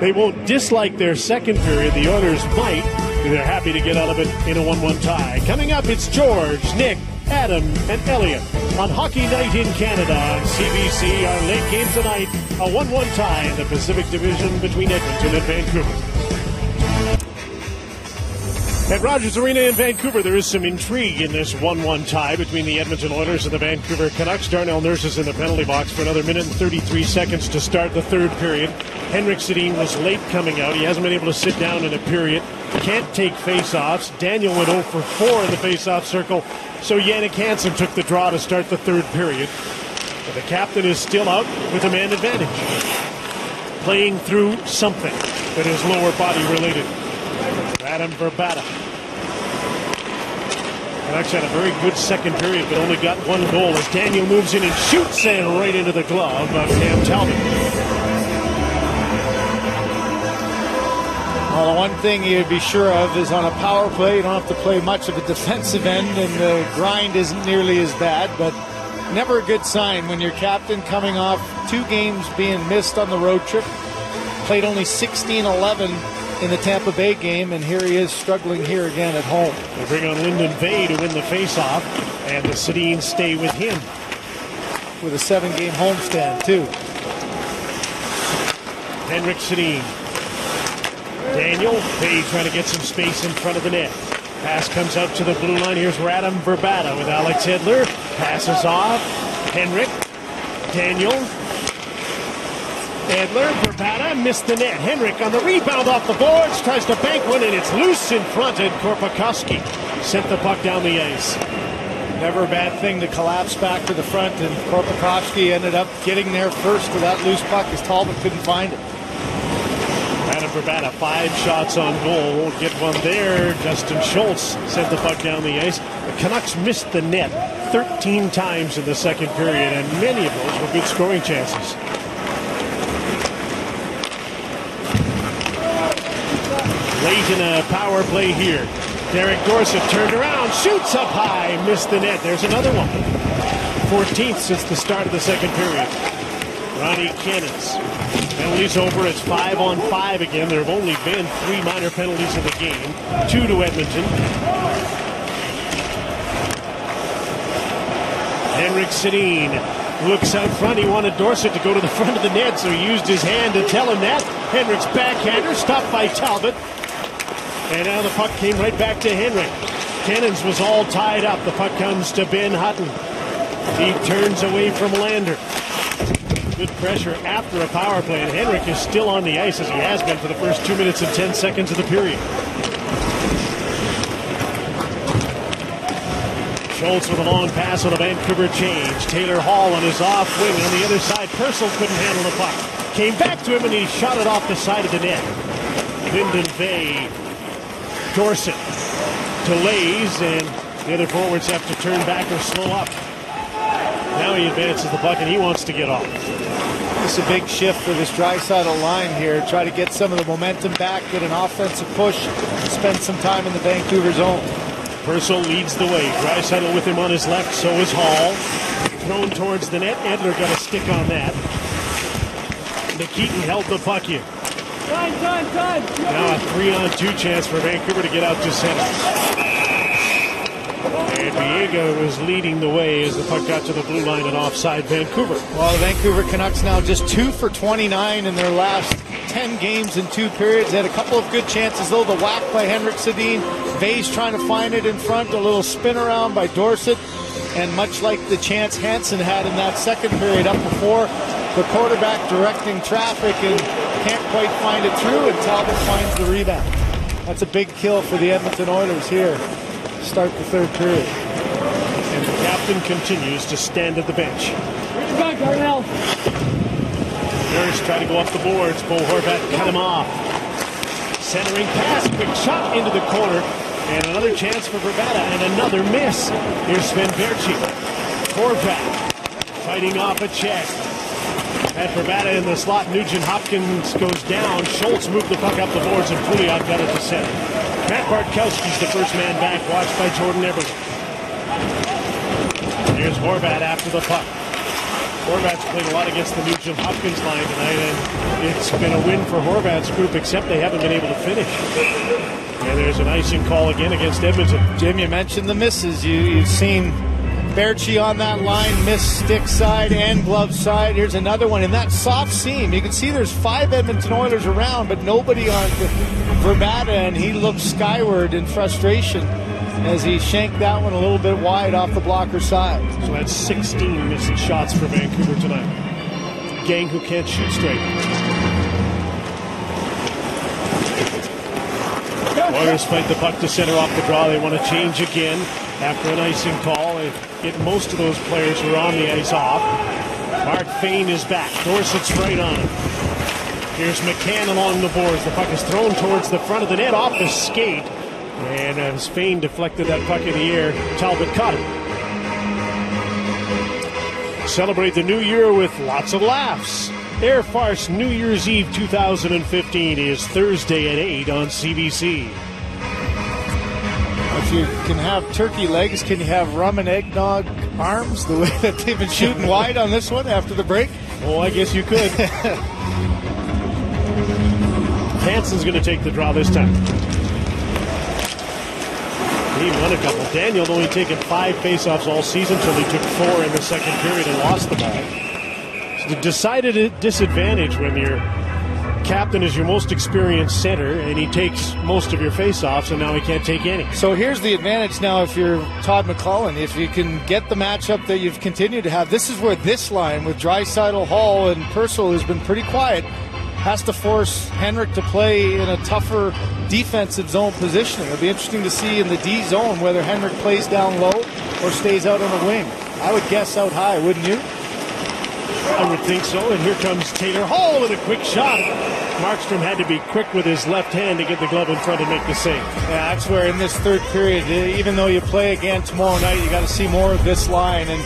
They won't dislike their second period. The Oilers might. They're happy to get out of it in a 1 1 tie. Coming up, it's George, Nick, Adam, and Elliot on Hockey Night in Canada on CBC. Our late game tonight, a 1 1 tie in the Pacific Division between Edmonton and Vancouver. At Rogers Arena in Vancouver, there is some intrigue in this 1 1 tie between the Edmonton Oilers and the Vancouver Canucks. Darnell Nurse is in the penalty box for another minute and 33 seconds to start the third period. Henrik Sedin was late coming out. He hasn't been able to sit down in a period. Can't take face-offs. Daniel went 0 for 4 in the face-off circle, so Jannik Hansen took the draw to start the third period. But the captain is still out with a man advantage. Playing through something that is lower body related. Adam Vrbata. Canucks had a very good second period, but only got one goal as Daniel moves in and shoots and right into the glove of Cam Talbot. Well, the one thing you'd be sure of is on a power play, you don't have to play much of a defensive end, and the grind isn't nearly as bad, but never a good sign when your captain coming off two games being missed on the road trip, played only 16 11 in the Tampa Bay game, and here he is struggling here again at home. They bring on Linden Vey to win the faceoff, and the Sedins stay with him. With a seven game homestand, too. Henrik Sedin. Daniel Vay trying to get some space in front of the net. Pass comes up to the blue line. Here's Radim Vrbata with Alex Edler. Passes off. Henrik. Daniel Edler, Vrbata missed the net. Henrik on the rebound off the boards, tries to bank one, and it's loose in front, and Korpikoski sent the puck down the ice. Never a bad thing to collapse back to the front, and Korpikoski ended up getting there first with that loose puck as Talbot couldn't find it. Radim Vrbata, five shots on goal. Won't get one there. Justin Schultz sent the puck down the ice. The Canucks missed the net 13 times in the second period, and many of those were good scoring chances. Late in a power play here. Derek Dorsett turned around, shoots up high, missed the net. There's another one. 14th since the start of the second period. Ronnie Kenins. Penalties over. It's five on five again. There have only been three minor penalties in the game. Two to Edmonton. Henrik Sedin looks out front. He wanted Dorsett to go to the front of the net, so he used his hand to tell him that. Henrik's backhander stopped by Talbot. And now the puck came right back to Henrik. Kenins was all tied up. The puck comes to Ben Hutton. He turns away from Lander. Good pressure after a power play, and Henrik is still on the ice as he has been for the first two minutes and 10 seconds of the period. Schultz with a long pass on a Vancouver change. Taylor Hall on his off wing on the other side. Purcell couldn't handle the puck. Came back to him and he shot it off the side of the net. Linden Vey, Dorsett delays, and the other forwards have to turn back or slow up. Now he advances the puck and he wants to get off. It's a big shift for this Draisaitl line here. Try to get some of the momentum back, get an offensive push, spend some time in the Vancouver zone. Purcell leads the way. Draisaitl with him on his left, so is Hall. Thrown towards the net. Edler got a stick on that. Nikitin held the puck here. Time, time, time. Now a three-on-two chance for Vancouver to get out to center. And Biega was leading the way as the puck got to the blue line and offside Vancouver. Well, the Vancouver Canucks now just two for 29 in their last 10 games in two periods. They had a couple of good chances, though. The whack by Henrik Sedin. Vey's trying to find it in front. A little spin around by Dorsett. And much like the chance Hansen had in that second period up before, the quarterback directing traffic and can't quite find it through, and Talbot finds the rebound. That's a big kill for the Edmonton Oilers here. Start the third period. And the captain continues to stand at the bench. Back, Darnell. Nurse tried to go off the boards. Bo Horvat cut him off. Centering pass, quick shot into the corner. And another chance for Vrbata and another miss. Here's Sven Baertschi. Horvat fighting off a check. At Vrbata in the slot, Nugent Hopkins goes down. Schultz moved the puck up the boards and Pouliot got it to center. Matt Bartkowski's the first man back, watched by Jordan Eberle. Here's Horvat after the puck. Horvat's played a lot against the Nugent Hopkins line tonight, and it's been a win for Horvat's group, except they haven't been able to finish. And there's an icing call again against Edmonton. Jim, you mentioned the misses. You, you've seen Baertschi on that line, missed stick side and glove side. Here's another one in that soft seam. You can see there's five Edmonton Oilers around, but nobody on Vrbata, and he looks skyward in frustration as he shanked that one a little bit wide off the blocker side. So that's 16 missed shots for Vancouver tonight. Gang who can't shoot straight. Oilers fight the puck to center off the draw. They want to change again after an icing call. They get most of those players who are on the ice off. Mark Fayne is back. Dorsett's right on him. Here's McCann along the boards. The puck is thrown towards the front of the net off the skate. And as Fayne deflected that puck in the air, Talbot caught it. Celebrate the new year with lots of laughs. Air Farce New Year's Eve 2015 is Thursday at 8 on CBC. If you can have turkey legs, can you have rum and eggnog arms the way that they've been shooting wide on this one after the break? Oh, I guess you could. Hansen's going to take the draw this time. He won a couple. Daniel only taken five faceoffs all season until he took four in the second period and lost the ball. It's a decided disadvantage when your captain is your most experienced center and he takes most of your faceoffs and now he can't take any. So here's the advantage now if you're Todd McLellan. If you can get the matchup that you've continued to have, this is where this line with Draisaitl, Hall, and Purcell who's been pretty quiet has to force Henrik to play in a tougher defensive zone positioning. It'll be interesting to see in the D zone whether Henrik plays down low or stays out on the wing. I would guess out high, wouldn't you? I would think so. And here comes Taylor Hall with a quick shot. Markstrom had to be quick with his left hand to get the glove in front and make the save. Yeah, that's where in this third period, eh, even though you play again tomorrow night, you got to see more of this line. And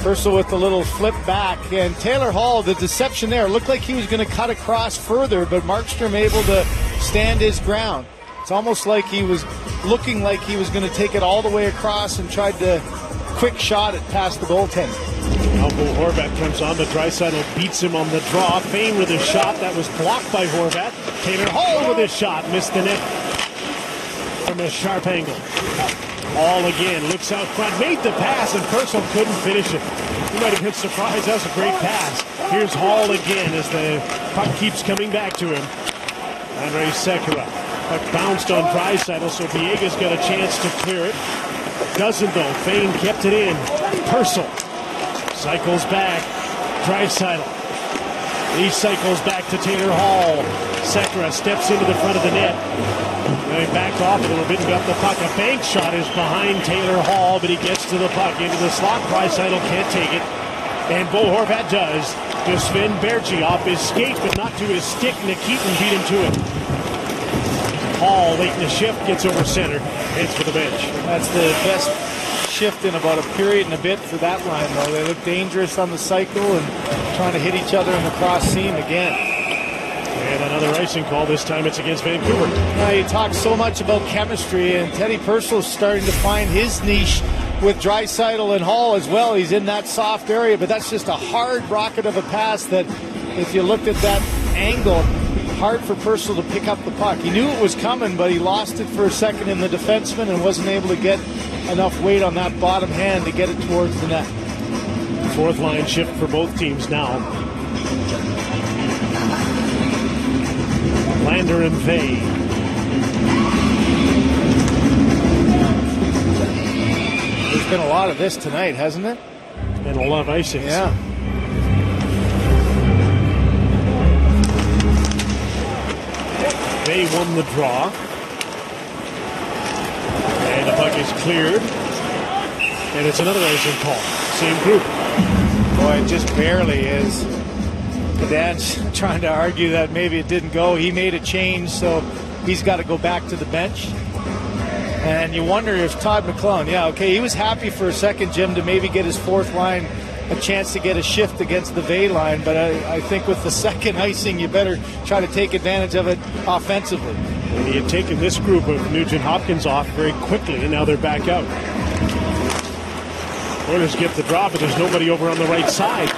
Purcell with the little flip back. And Taylor Hall, the deception there, looked like he was going to cut across further, but Markstrom able to stand his ground. It's almost like he was looking like he was going to take it all the way across and tried to quick shot it past the goaltender. Albo Horvat comes on. The Draisaitl beats him on the draw. Fayne with his shot. That was blocked by Horvat. Taylor Hall with his shot. Missed the net from a sharp angle. All again looks out front, made the pass, and Purcell couldn't finish it. He might have been surprised. That was a great pass. Here's Hall again as the puck keeps coming back to him. Andrej Sekera. Puck bounced on Draisaitl, so Biega's got a chance to clear it. Doesn't though. Fayne kept it in. Purcell cycles back. Draisaitl. He cycles back to Taylor Hall. Sekera steps into the front of the net. Then he backed off a little bit and got the puck. A bank shot is behind Taylor Hall, but he gets to the puck into the slot. Draisaitl can't take it. And Bo Horvat does. To Sven Baertschi off his skate, but not to his stick. Nikitin beat him to it. Hall late in the shift gets over center, heads for the bench. That's the best shift in about a period and a bit for that line, though. They look dangerous on the cycle and trying to hit each other in the cross seam again. And another icing call. This time it's against Vancouver. Now, you talk so much about chemistry, and Teddy Purcell's starting to find his niche with Draisaitl and Hall as well. He's in that soft area, but that's just a hard rocket of a pass that, if you looked at that angle, hard for Purcell to pick up the puck. He knew it was coming, but he lost it for a second in the defenseman and wasn't able to get enough weight on that bottom hand to get it towards the net. Fourth line shift for both teams now. Lander and Vey. There's been a lot of this tonight, hasn't it? And a lot of icings. Yeah. They won the draw. And the puck is cleared. And it's another icing call. Same group. Boy, it just barely is. Dan's trying to argue that maybe it didn't go. He made a change, so he's got to go back to the bench. And you wonder if Todd McLellan, yeah, okay, he was happy for a second, Jim, to maybe get his fourth line a chance to get a shift against the Vey line. But I, I think with the second icing, you better try to take advantage of it offensively. And he had taken this group of Nugent Hopkins off very quickly, and now they're back out. Oilers get the draw, but there's nobody over on the right side.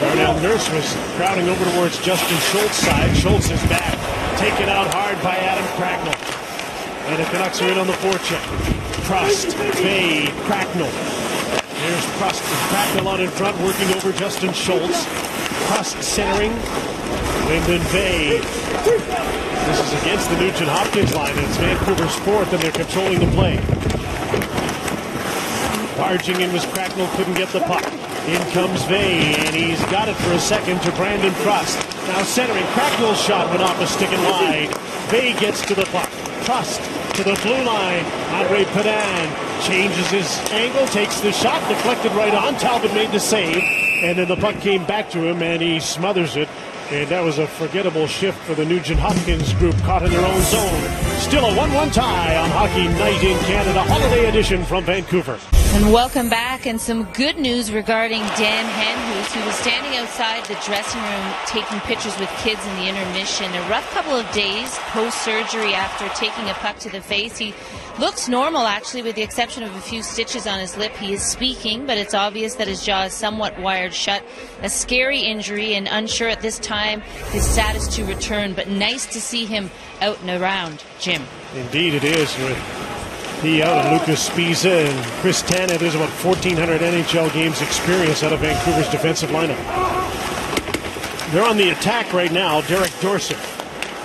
Darnell Nurse was crowding over towards Justin Schultz' side. Schultz is back. Taken out hard by Adam Cracknell. And the Canucks are in on the forecheck. Prust, Vey, Cracknell. There's Prust with Cracknell on in front, working over Justin Schultz. Prust centering. Lyndon Vey. This is against the Nugent Hopkins line. It's Vancouver's fourth, and they're controlling the play. Barging in was Cracknell, couldn't get the puck. In comes Vey, and he's got it for a second to Brandon Prust. Now centering. Cracknell's shot went off a stick and wide. Vey gets to the puck. Prust to the blue line. Andrey Pedan changes his angle, takes the shot, deflected right on. Talbot made the save, and then the puck came back to him, and he smothers it. And that was a forgettable shift for the Nugent Hopkins group caught in their own zone. Still a 1 1 tie on Hockey Night in Canada, holiday edition from Vancouver. And welcome back, and some good news regarding Dan Hamhuis, who was standing outside the dressing room taking pictures with kids in the intermission. A rough couple of days post surgery after taking a puck to the face. He looks normal, actually, with the exception of a few stitches on his lip. He is speaking, but it's obvious that his jaw is somewhat wired shut. A scary injury, and unsure at this time his status to return, but nice to see him out and around. Jim. Indeed, it is. Out and Luca Sbisa and Chris Tanev. There's about 1,400 NHL games experience out of Vancouver's defensive lineup. They're on the attack right now. Derek Dorsett.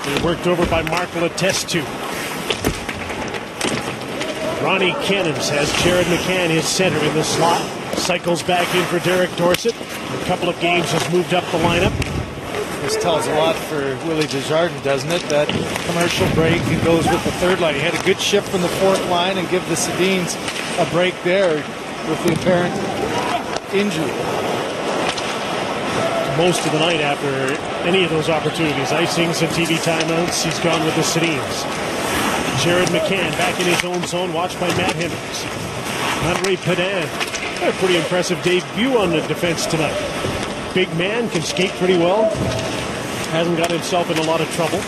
They worked over by Mark Letestu. Ronnie Kenins has Jared McCann, his center, in the slot. Cycles back in for Derek Dorsett. A couple of games has moved up the lineup. This tells a lot for Willie Desjardins, doesn't it? That commercial break he goes with the third line. He had a good shift from the fourth line and give the Sedins a break there with the apparent injury. Most of the night after any of those opportunities, icings and TV timeouts, he's gone with the Sedins. Jared McCann back in his own zone, watched by Matt Hendricks. Andrey Pedan, a pretty impressive debut on the defense tonight. Big man, can skate pretty well. Hasn't got himself in a lot of trouble.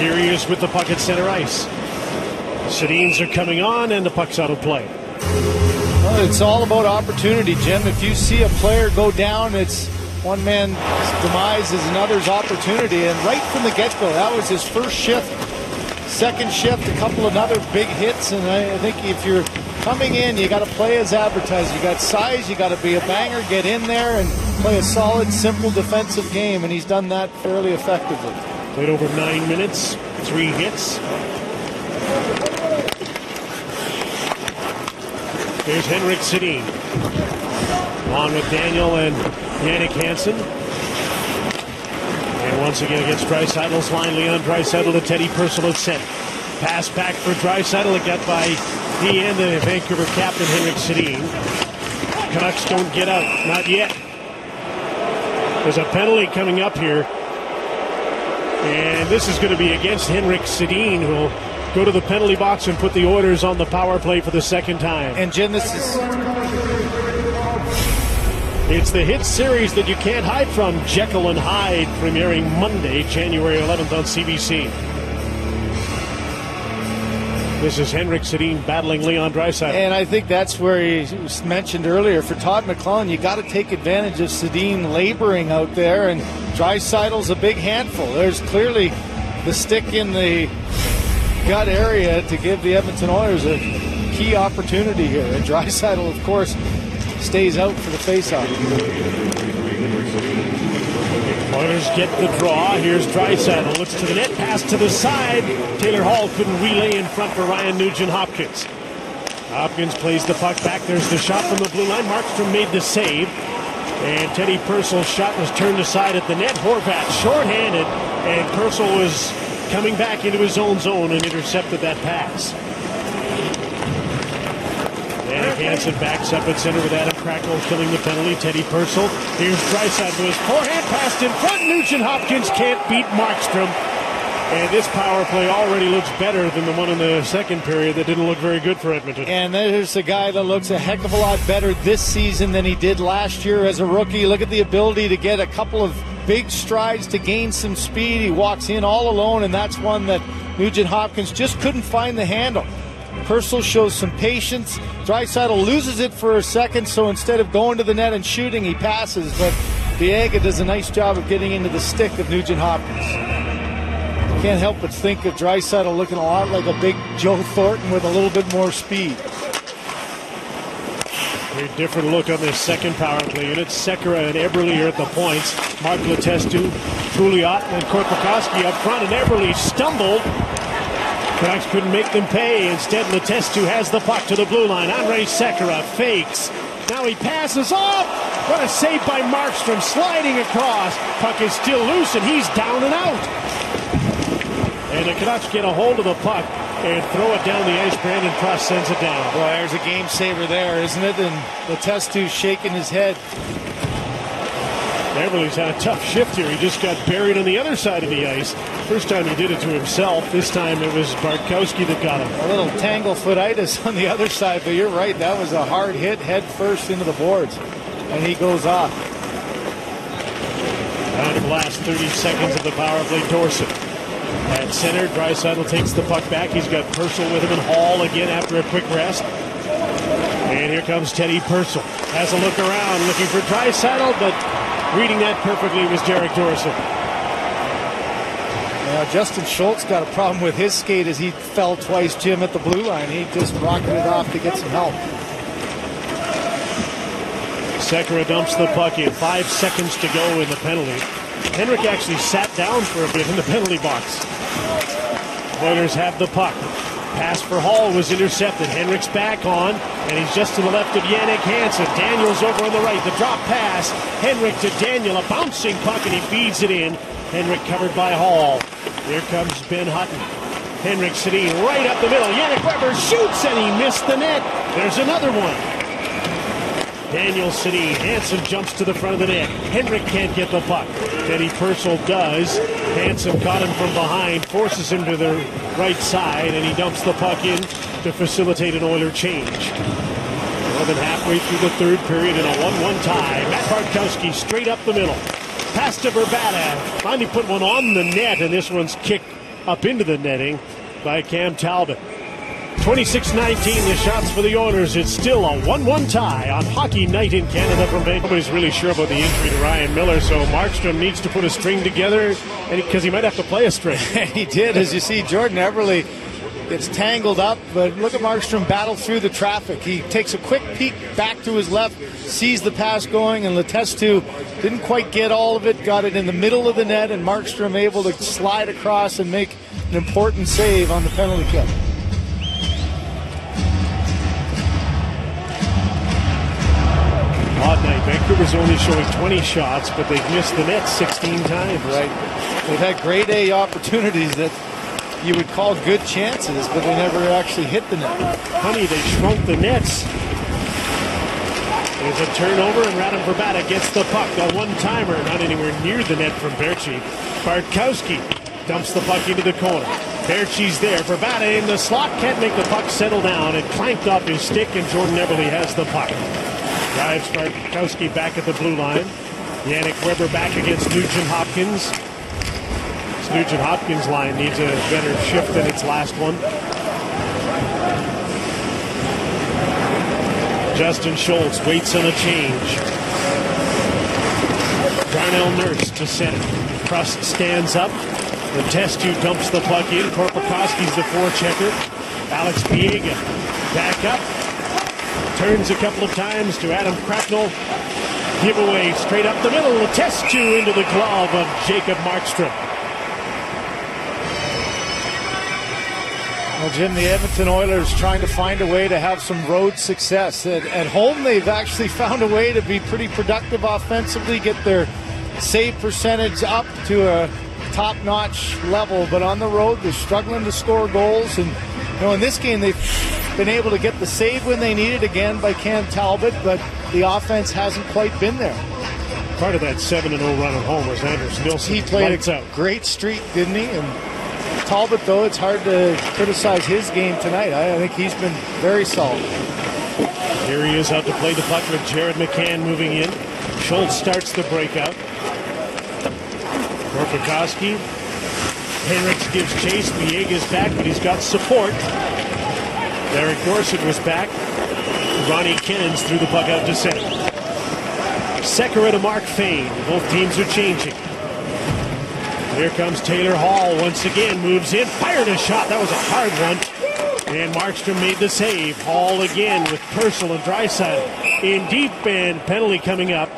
Here he is with the puck at center ice. Sedins are coming on, and the puck's out of play. Well, it's all about opportunity, Jim. If you see a player go down, it's one man's demise is another's opportunity. And right from the get go, that was his first shift second shift, a couple of other big hits, and I, I think if you're coming in, you got to play as advertised. You got size, you got to be a banger, get in there and play a solid, simple defensive game, and he's done that fairly effectively. Played over nine minutes, three hits. Here's Henrik Sedin. Along with Daniel and Jannik Hansen. Once again against Draisaitl's line, Leon Draisaitl to Teddy Purcell at center. Pass back for Draisaitl. It got by he and the Vancouver captain, Henrik Sedin. Canucks don't get out. Not yet. There's a penalty coming up here. And this is going to be against Henrik Sedin, who will go to the penalty box and put the orders on the power play for the second time. And Jim, this is It's the hit series that you can't hide from. Jekyll and Hyde premiering Monday, January 11th on CBC. This is Henrik Sedin battling Leon Draisaitl. And I think that's where he was mentioned earlier. For Todd McLellan, you got to take advantage of Sedin laboring out there, and Draisaitl's a big handful. There's clearly the stick in the gut area to give the Edmonton Oilers a key opportunity here. And Draisaitl, of course, stays out for the faceoff. Oilers get the draw. Here's Draisaitl. Looks to the net. Pass to the side. Taylor Hall couldn't relay in front for Ryan Nugent Hopkins. Hopkins plays the puck back. There's the shot from the blue line. Markstrom made the save. And Teddy Purcell's shot was turned aside at the net. Horvat shorthanded. And Purcell was coming back into his own zone and intercepted that pass. Jannik Hansen backs up at center with Adam Cracknell killing the penalty. Teddy Purcell. Here's Draisaitl with his forehand passed in front. Nugent Hopkins can't beat Markstrom. And this power play already looks better than the one in the second period that didn't look very good for Edmonton. And there's a guy that looks a heck of a lot better this season than he did last year as a rookie. Look at the ability to get a couple of big strides to gain some speed. He walks in all alone, and that's one that Nugent Hopkins just couldn't find the handle. Purcell shows some patience. Draisaitl loses it for a second, so instead of going to the net and shooting, he passes. But Biega does a nice job of getting into the stick of Nugent Hopkins. Can't help but think of Draisaitl looking a lot like a big Joe Thornton with a little bit more speed. Very different look on this second power play unit. Sekera and Eberle are at the points. Mark Letestu, Pouliot, and Korpikoski up front, and Eberle stumbled. Canucks couldn't make them pay. Instead, Letestu has the puck to the blue line. Andre Sekera fakes. Now he passes off. What a save by Markstrom, sliding across. Puck is still loose, and he's down and out. And the Canucks get a hold of the puck and throw it down the ice. Brandon Prust sends it down. Boy, there's a game saver there, isn't it? And Letestu shaking his head. Eberle's had a tough shift here. He just got buried on the other side of the ice. First time he did it to himself. This time it was Bartkowski that got him. A little tanglefootitis on the other side, but you're right. That was a hard hit head first into the boards. And he goes off. Down to the last 30 seconds of the power play, Dorsett. At center, Draisaitl takes the puck back. He's got Purcell with him and Hall again after a quick rest. And here comes Teddy Purcell. Has a look around, looking for Draisaitl, but reading that perfectly was Derek Dorsett. Now, Justin Schultz got a problem with his skate as he fell twice, Jim, at the blue line. He just rocketed off to get some help. Sekera dumps the puck in. Five seconds to go in the penalty. Henrik actually sat down for a bit in the penalty box. Oilers have the puck. Pass for Hall was intercepted. Henrik's back on, and he's just to the left of Jannik Hansen. Daniels over on the right. The drop pass. Henrik to Daniel. A bouncing puck, and he feeds it in. Henrik covered by Hall. Here comes Ben Hutton. Henrik Sedin right up the middle. Yannick Weber shoots, and he missed the net. There's another one. Daniel Sedin. Hansen jumps to the front of the net. Henrik can't get the puck. Teddy Purcell does. Hansen caught him from behind, forces him to the right side, and he dumps the puck in to facilitate an Oiler change. More than halfway through the third period in a 1-1 tie. Matt Bartkowski straight up the middle. Pass to Vrbata. Finally put one on the net, and this one's kicked up into the netting by Cam Talbot. 26-19, the shots for the Oilers. It's still a 1-1 tie on Hockey Night in Canada from Vancouver. Nobody's really sure about the injury to Ryan Miller, so Markstrom needs to put a string together because he might have to play a string. he did, as you see, Jordan Eberle gets tangled up, but look at Markstrom battle through the traffic. He takes a quick peek back to his left, sees the pass going, and Letestu didn't quite get all of it, got it in the middle of the net, and Markstrom able to slide across and make an important save on the penalty kill. Vancouver's only showing 20 shots, but they've missed the net 16 times. Right. They've had grade A opportunities that you would call good chances, but they never actually hit the net. Honey, they shrunk the nets. There's a turnover, and Radim Vrbata gets the puck. A one-timer, not anywhere near the net from Baertschi. Bartkowski dumps the puck into the corner. Baertschi's there. Vrbata in the slot, can't make the puck settle down. It clanked off his stick, and Jordan Eberle has the puck. Drives Bartkowski back at the blue line. Yannick Weber back against Nugent Hopkins. This Nugent Hopkins line needs a better shift than its last one. Justin Schultz waits on a change. Darnell Nurse to center. Prust stands up. The test tube dumps the puck in. Korpikoski's the forechecker. Alex Biega back up. Turns a couple of times to Adam Cracknell. Giveaway straight up the middle. Letestu into the glove of Jacob Markstrom. Well, Jim, the Edmonton Oilers trying to find a way to have some road success. At, at home, they've actually found a way to be pretty productive offensively, get their save percentage up to a top notch level. But on the road, they're struggling to score goals. And, know, in this game, they've been able to get the save when they need it again by Cam Talbot, but the offense hasn't quite been there. Part of that 7 0 run at home was Anders Nilsson. He played Lights a out. great streak, didn't he? And Talbot, though, it's hard to criticize his game tonight. I, I think he's been very solid. Here he is out to play the puck with Jared McCann moving in. Schultz starts the breakout. Korpikoski. Hendricks gives chase. Biega's back, but he's got support. Derek Dorsett was back. Ronnie Kenins threw the puck out to center. Sekera to Mark Fayne. Both teams are changing. Here comes Taylor Hall once again. Moves in. Fired a shot. That was a hard one. And Markstrom made the save. Hall again with Purcell and Draisaitl in deep and penalty coming up.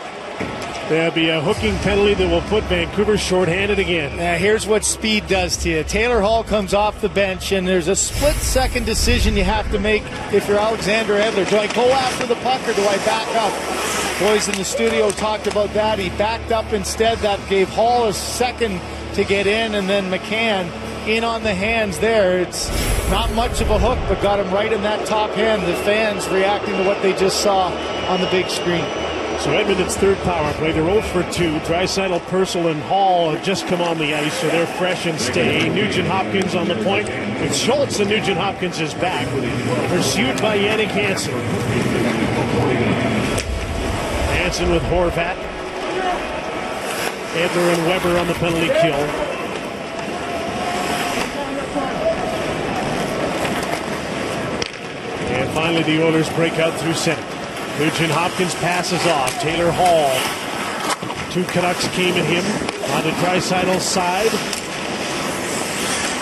There'll be a hooking penalty that will put Vancouver shorthanded again. Now, here's what speed does to you. Taylor Hall comes off the bench, and there's a split second decision you have to make if you're Alexander Edler. Do I go after the puck or do I back up? Boys in the studio talked about that. He backed up instead. That gave Hall a second to get in, and then McCann in on the hands there. It's not much of a hook, but got him right in that top hand. The fans reacting to what they just saw on the big screen. So Edmonton's third power play. They're 0 for 2. Draisaitl, Purcell, and Hall have just come on the ice, so they're fresh and stay. Nugent Hopkins on the point. With Schultz and Nugent Hopkins is back. Pursued by Yannick Hansen. Hansen with Horvat. Edler and Weber on the penalty kill. And finally, the Oilers break out through center. Nugent Hopkins passes off. Taylor Hall. Two Canucks came at him on the Draisaitl's side.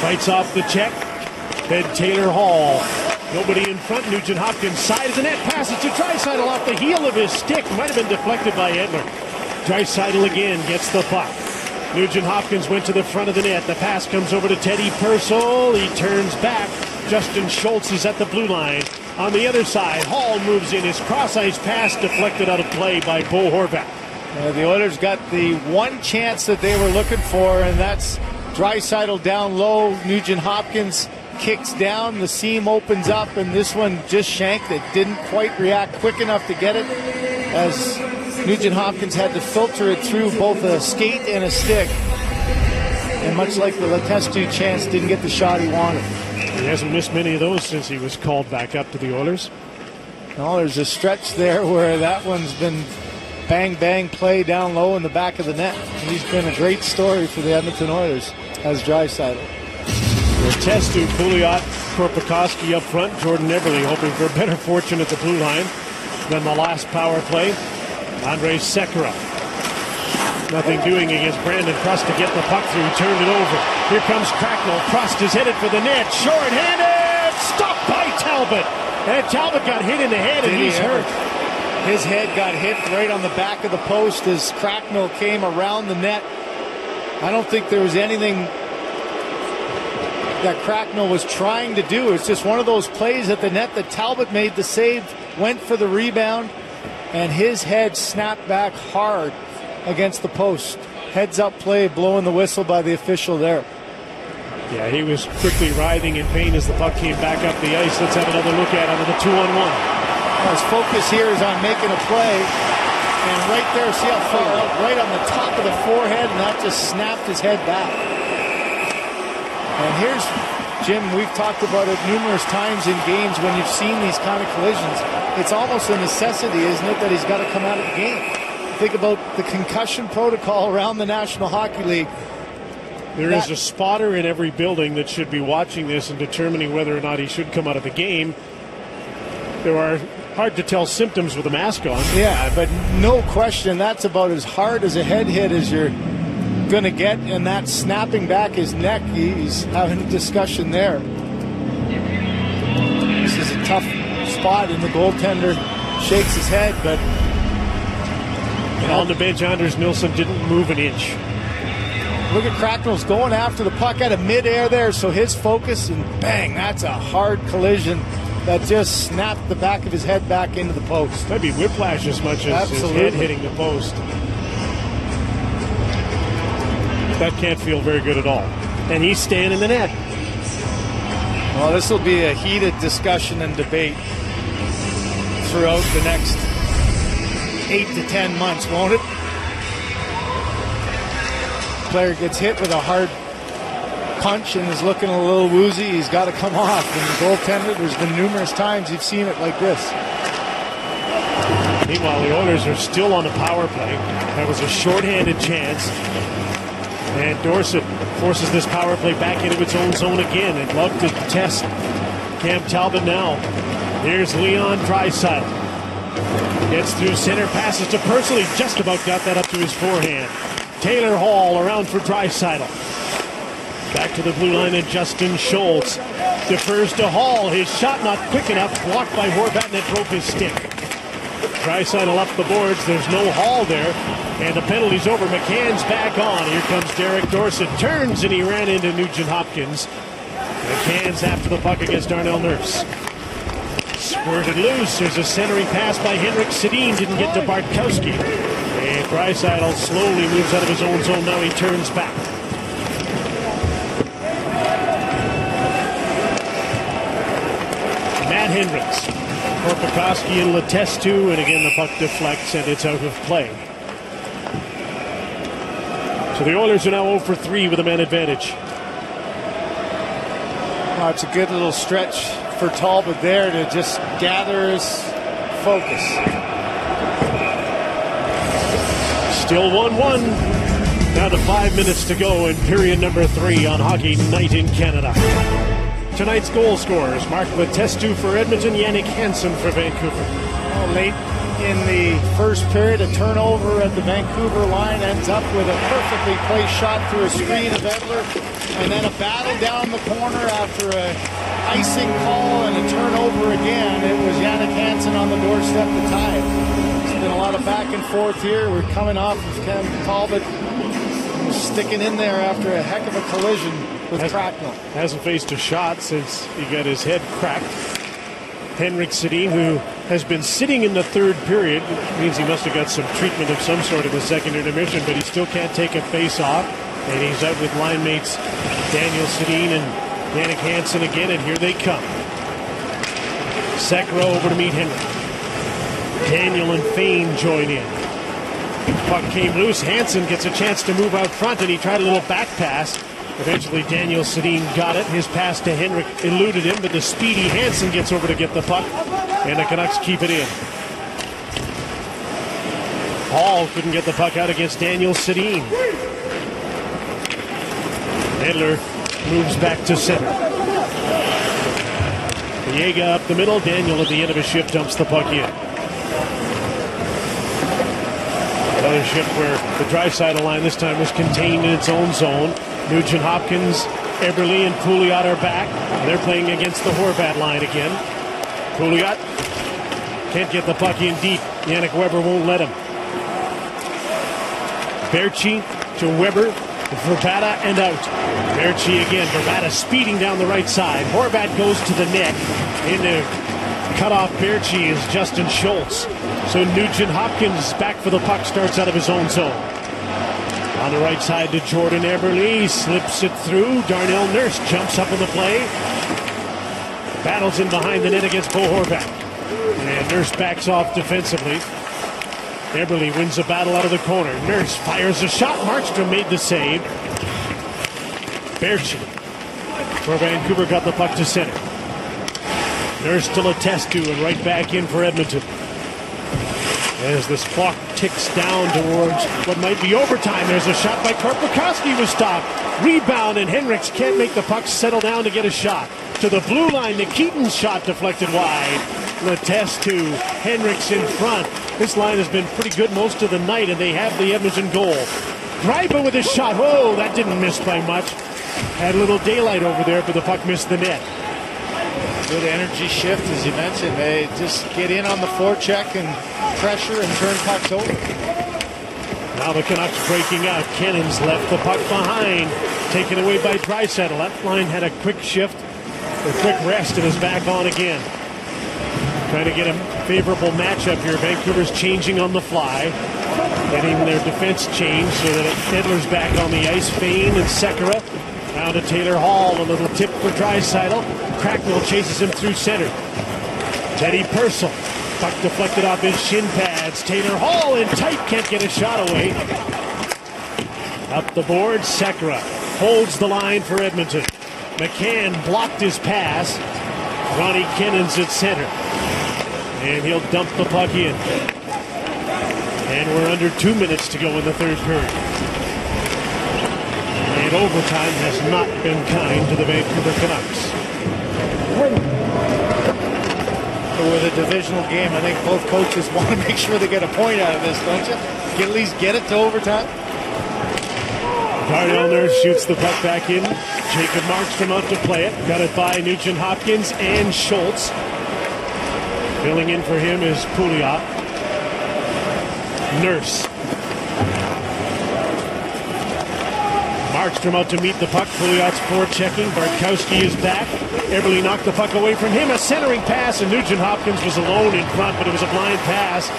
Fights off the check. Then Taylor Hall. Nobody in front. Nugent Hopkins side of the net. Passes to Draisaitl off the heel of his stick. Might have been deflected by Edler. Draisaitl again gets the puck. Nugent Hopkins went to the front of the net. The pass comes over to Teddy Purcell. He turns back. Justin Schultz is at the blue line. On the other side, Hall moves in. His cross-ice pass deflected out of play by Bo Horvat. Uh, the Oilers got the one chance that they were looking for, and that's Draisaitl down low. Nugent Hopkins kicks down. The seam opens up, and this one just shanked it. Didn't quite react quick enough to get it, as Nugent Hopkins had to filter it through both a skate and a stick. And much like the Letestu chance, didn't get the shot he wanted. He hasn't missed many of those since he was called back up to the Oilers. No, there's a stretch there where that one's been bang bang play down low in the back of the net. He's been a great story for the Edmonton Oilers as Draisaitl. Testu, Pouliot, Korpikoski up front. Jordan Eberle hoping for better fortune at the blue line than the last power play. Andrej Sekera. Nothing doing against Brandon Prust to get the puck through. Turned it over. Here comes Cracknell. Prust is headed for the net. Short-handed. Stopped by Talbot. And Talbot got hit in the head and Did he he's ever? hurt. His head got hit right on the back of the post as Cracknell came around the net. I don't think there was anything that Cracknell was trying to do. It's just one of those plays at the net that Talbot made the save, went for the rebound, and his head snapped back hard against the post. Heads up play, blowing the whistle by the official there. Yeah, he was quickly writhing in pain as the puck came back up the ice. Let's have another look at it on the two-on-one. His focus here is on making a play. And right there, see how far out, right on the top of the forehead, and that just snapped his head back. And here's, Jim, we've talked about it numerous times in games when you've seen these kind of collisions. It's almost a necessity, isn't it, that he's got to come out of the game. Think about the concussion protocol around the National Hockey League. There is That- a spotter in every building that should be watching this and determining whether or not he should come out of the game. There are hard to tell symptoms with a mask on. Yeah, but no question, that's about as hard as a head hit as you're going to get, and that snapping back his neck, he's having a discussion there. This is a tough spot, and the goaltender shakes his head, but On the bench, Anders Nilsson didn't move an inch. look at Cracknell's going after the puck out of midair there, so his focus, and bang, that's a hard collision that just snapped the back of his head back into the post. Might be whiplash as much as his head hitting the post. That can't feel very good at all. And he's staying in the net. Well, this will be a heated discussion and debate throughout the next eight to ten months, won't it? Player gets hit with a hard punch and is looking a little woozy. He's got to come off. And the goaltender, there's been numerous times you've seen it like this. Meanwhile, the Oilers are still on the power play. That was a shorthanded chance. And Dorsett forces this power play back into its own zone again. I'd love to test Cam Talbot now. Here's Leon Draisaitl. Gets through center, passes to Purcell. Just about got that up to his forehand. Taylor Hall around for Draisaitl. Back to the blue line and Justin Schultz defers to Hall. His shot not quick enough, blocked by Horvat and it broke his stick. Draisaitl up the boards. There's no Hall there. And the penalty's over. McCann's back on. Here comes Derek Dorsett. Turns and he ran into Nugent Hopkins. McCann's after the puck against Darnell Nurse. Squirted loose. There's a centering pass by Henrik Sedin. Didn't get to Bartkowski. And Draisaitl slowly moves out of his own zone. Now he turns back. Matt Hendricks. Korpikoski and Letestu, and again the puck deflects and it's out of play. So the Oilers are now 0 for 3 with a man advantage. Oh, it's a good little stretch for Talbot there to just gather his focus. Still 1 1. Now to five minutes to go in period number three on Hockey Night in Canada. Tonight's goal scorers Mark Letestu for Edmonton, Jannik Hansen for Vancouver. Well, late in the first period, a turnover at the Vancouver line ends up with a perfectly placed shot through a screen of Edler, and then a battle down the corner after a icing call and a turnover again. It was Jannik Hansen on the doorstep to tie it. There's been a lot of back and forth here. We're coming off of Cam Talbot sticking in there after a heck of a collision with Cracknell. Hasn't faced a shot since he got his head cracked. Henrik Sedin, who has been sitting in the third period, which means he must have got some treatment of some sort in the second intermission, but he still can't take a face off. And he's out with line mates Daniel Sedin and Jannik Hansen again, and here they come. Sekera over to meet Henrik. Daniel and Fayne join in. Puck came loose. Hansen gets a chance to move out front, and he tried a little back pass. Eventually, Daniel Sedin got it. His pass to Henrik eluded him, but the speedy Hansen gets over to get the puck, and the Canucks keep it in. Hall couldn't get the puck out against Daniel Sedin. Edler moves back to center. Biega up the middle. Daniel at the end of his shift dumps the puck in. Another shift where the Draisaitl line this time was contained in its own zone. Nugent Hopkins, Eberle, and Pouliot are back. They're playing against the Horvat line again. Pouliot can't get the puck in deep. Yannick Weber won't let him. Baertschi to Weber, Vrbata and out. Baertschi again, Vrbata speeding down the right side. Horvat goes to the net. Into cut off Baertschi is Justin Schultz. So Nugent Hopkins back for the puck, starts out of his own zone. On the right side to Jordan Eberle, slips it through. Darnell Nurse jumps up on the play. Battles in behind the net against Bo Horvat. And Nurse backs off defensively. Eberle wins the battle out of the corner. Nurse fires a shot. Markstrom made the save. Baertschi for Vancouver got the puck to center. Nurse to and right back in for Edmonton. As this clock ticks down towards what might be overtime, there's a shot by Korpikoski was stopped. Rebound and Hendricks can't make the puck settle down to get a shot. To the blue line, Nikitin's shot deflected wide. Letestu, Hendricks in front. This line has been pretty good most of the night, and they have the Edmonton goal. Gryba with a shot. Whoa, that didn't miss by much. Had a little daylight over there, but the puck missed the net. Good energy shift, as you mentioned. They just get in on the forecheck and pressure and turn pucks over. Now the Canucks breaking out. Cannons left the puck behind. Taken away by Draisaitl. That line had a quick shift, a quick rest, and is back on again. Trying to get a favorable matchup here. Vancouver's changing on the fly. Getting their defense changed so that Edler's back on the ice. Fayne and Sekera. Down to Taylor Hall. A little tip for Draisaitl. Cracknell chases him through center. Teddy Purcell. Puck deflected off his shin pads. Taylor Hall in tight. Can't get a shot away. Up the board. Sekera holds the line for Edmonton. McCann blocked his pass. Ronnie Kenins at center. And he'll dump the puck in. And we're under two minutes to go in the third period. And overtime has not been kind to the Vancouver Canucks. With a divisional game, I think both coaches want to make sure they get a point out of this, don't you? Get, at least get it to overtime. Darnell Nurse shoots the puck back in. Jacob Markstrom out to play it. Got it by Nugent Hopkins and Schultz. Filling in for him is Pouliot. Nurse. Markstrom out to meet the puck. Pouliot's forechecking. Bartkowski is back. Eberle knocked the puck away from him. A centering pass, and Nugent Hopkins was alone in front, but it was a blind pass.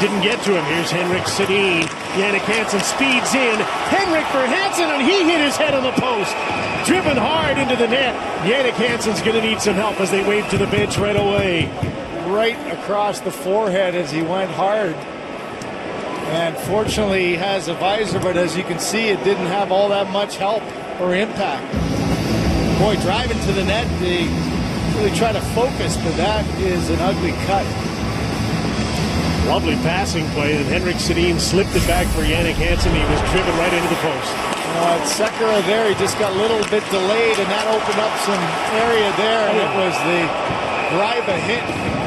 Didn't get to him. Here's Henrik Sedin. Jannik Hansen speeds in. Henrik for Hansen, and he hit his head on the post. Driven hard into the net. Jannik Hansen's going to need some help as they wave to the bench right away. Right across the forehead as he went hard. And fortunately, he has a visor, but as you can see, it didn't have all that much help or impact. Boy, driving to the net, they really try to focus, but that is an ugly cut. Lovely passing play, and Henrik Sedin slipped it back for Jannik Hansen. He was driven right into the post. Uh, Sekera there, he just got a little bit delayed, and that opened up some area there, and it was the Gryba hit.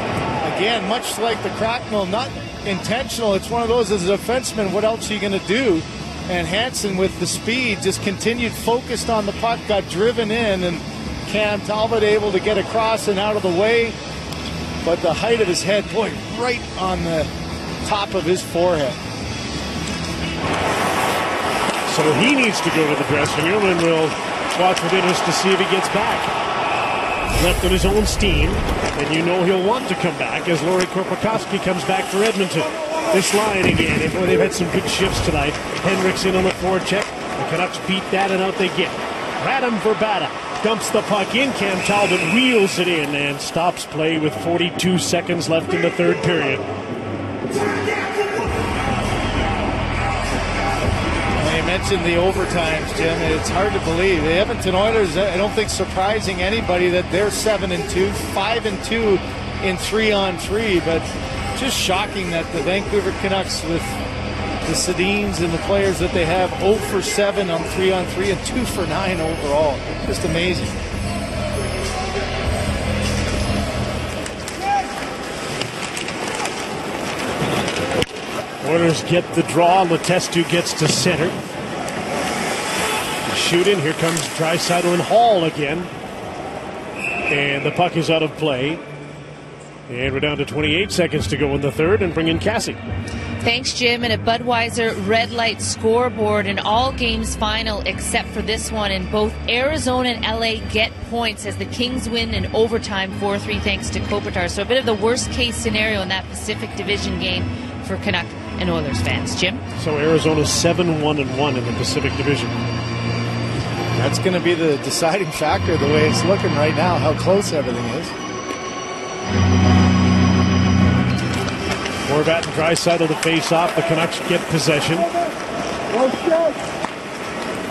Again, much like the Cracknell, not intentional. It's one of those as a defenseman, what else are you going to do? And Hansen, with the speed, just continued focused on the puck, got driven in, and Cam Talbot able to get across and out of the way. But the height of his head, boy, right on the top of his forehead. So he needs to go to the dressing room, and we'll watch with interest to see if he gets back. Left on his own steam, and you know he'll want to come back as Lauri Korpikoski comes back for Edmonton. This line again, and boy, they've had some good shifts tonight. Henrik's in on the forecheck. The Canucks beat that, and out they get. Radim Vrbata dumps the puck in. Cam Talbot wheels it in and stops play with 42 seconds left in the third period. Mentioned the overtimes, Jim. It's hard to believe. The Edmonton Oilers, I don't think surprising anybody that they're 7 and 2, 5 and 2 in 3 on 3, but just shocking that the Vancouver Canucks with the Sedins and the players that they have 0 for 7 on 3 on 3 and 2 for 9 overall. Just amazing. Oilers get the draw. Letestu gets to center. Shooting. Here comes Draisaitl and Hall again. And the puck is out of play. And we're down to 28 seconds to go in the third and bring in Cassie. Thanks, Jim. And a Budweiser red light scoreboard in all games final except for this one. And both Arizona and LA get points as the Kings win in overtime 4 3 thanks to Kopitar. So a bit of the worst case scenario in that Pacific Division game for Canuck and Oilers fans. Jim? So Arizona 7 1 and 1 in the Pacific Division. That's going to be the deciding factor the way it's looking right now, how close everything is. Horvat and Draisaitl to face off. The Canucks get possession.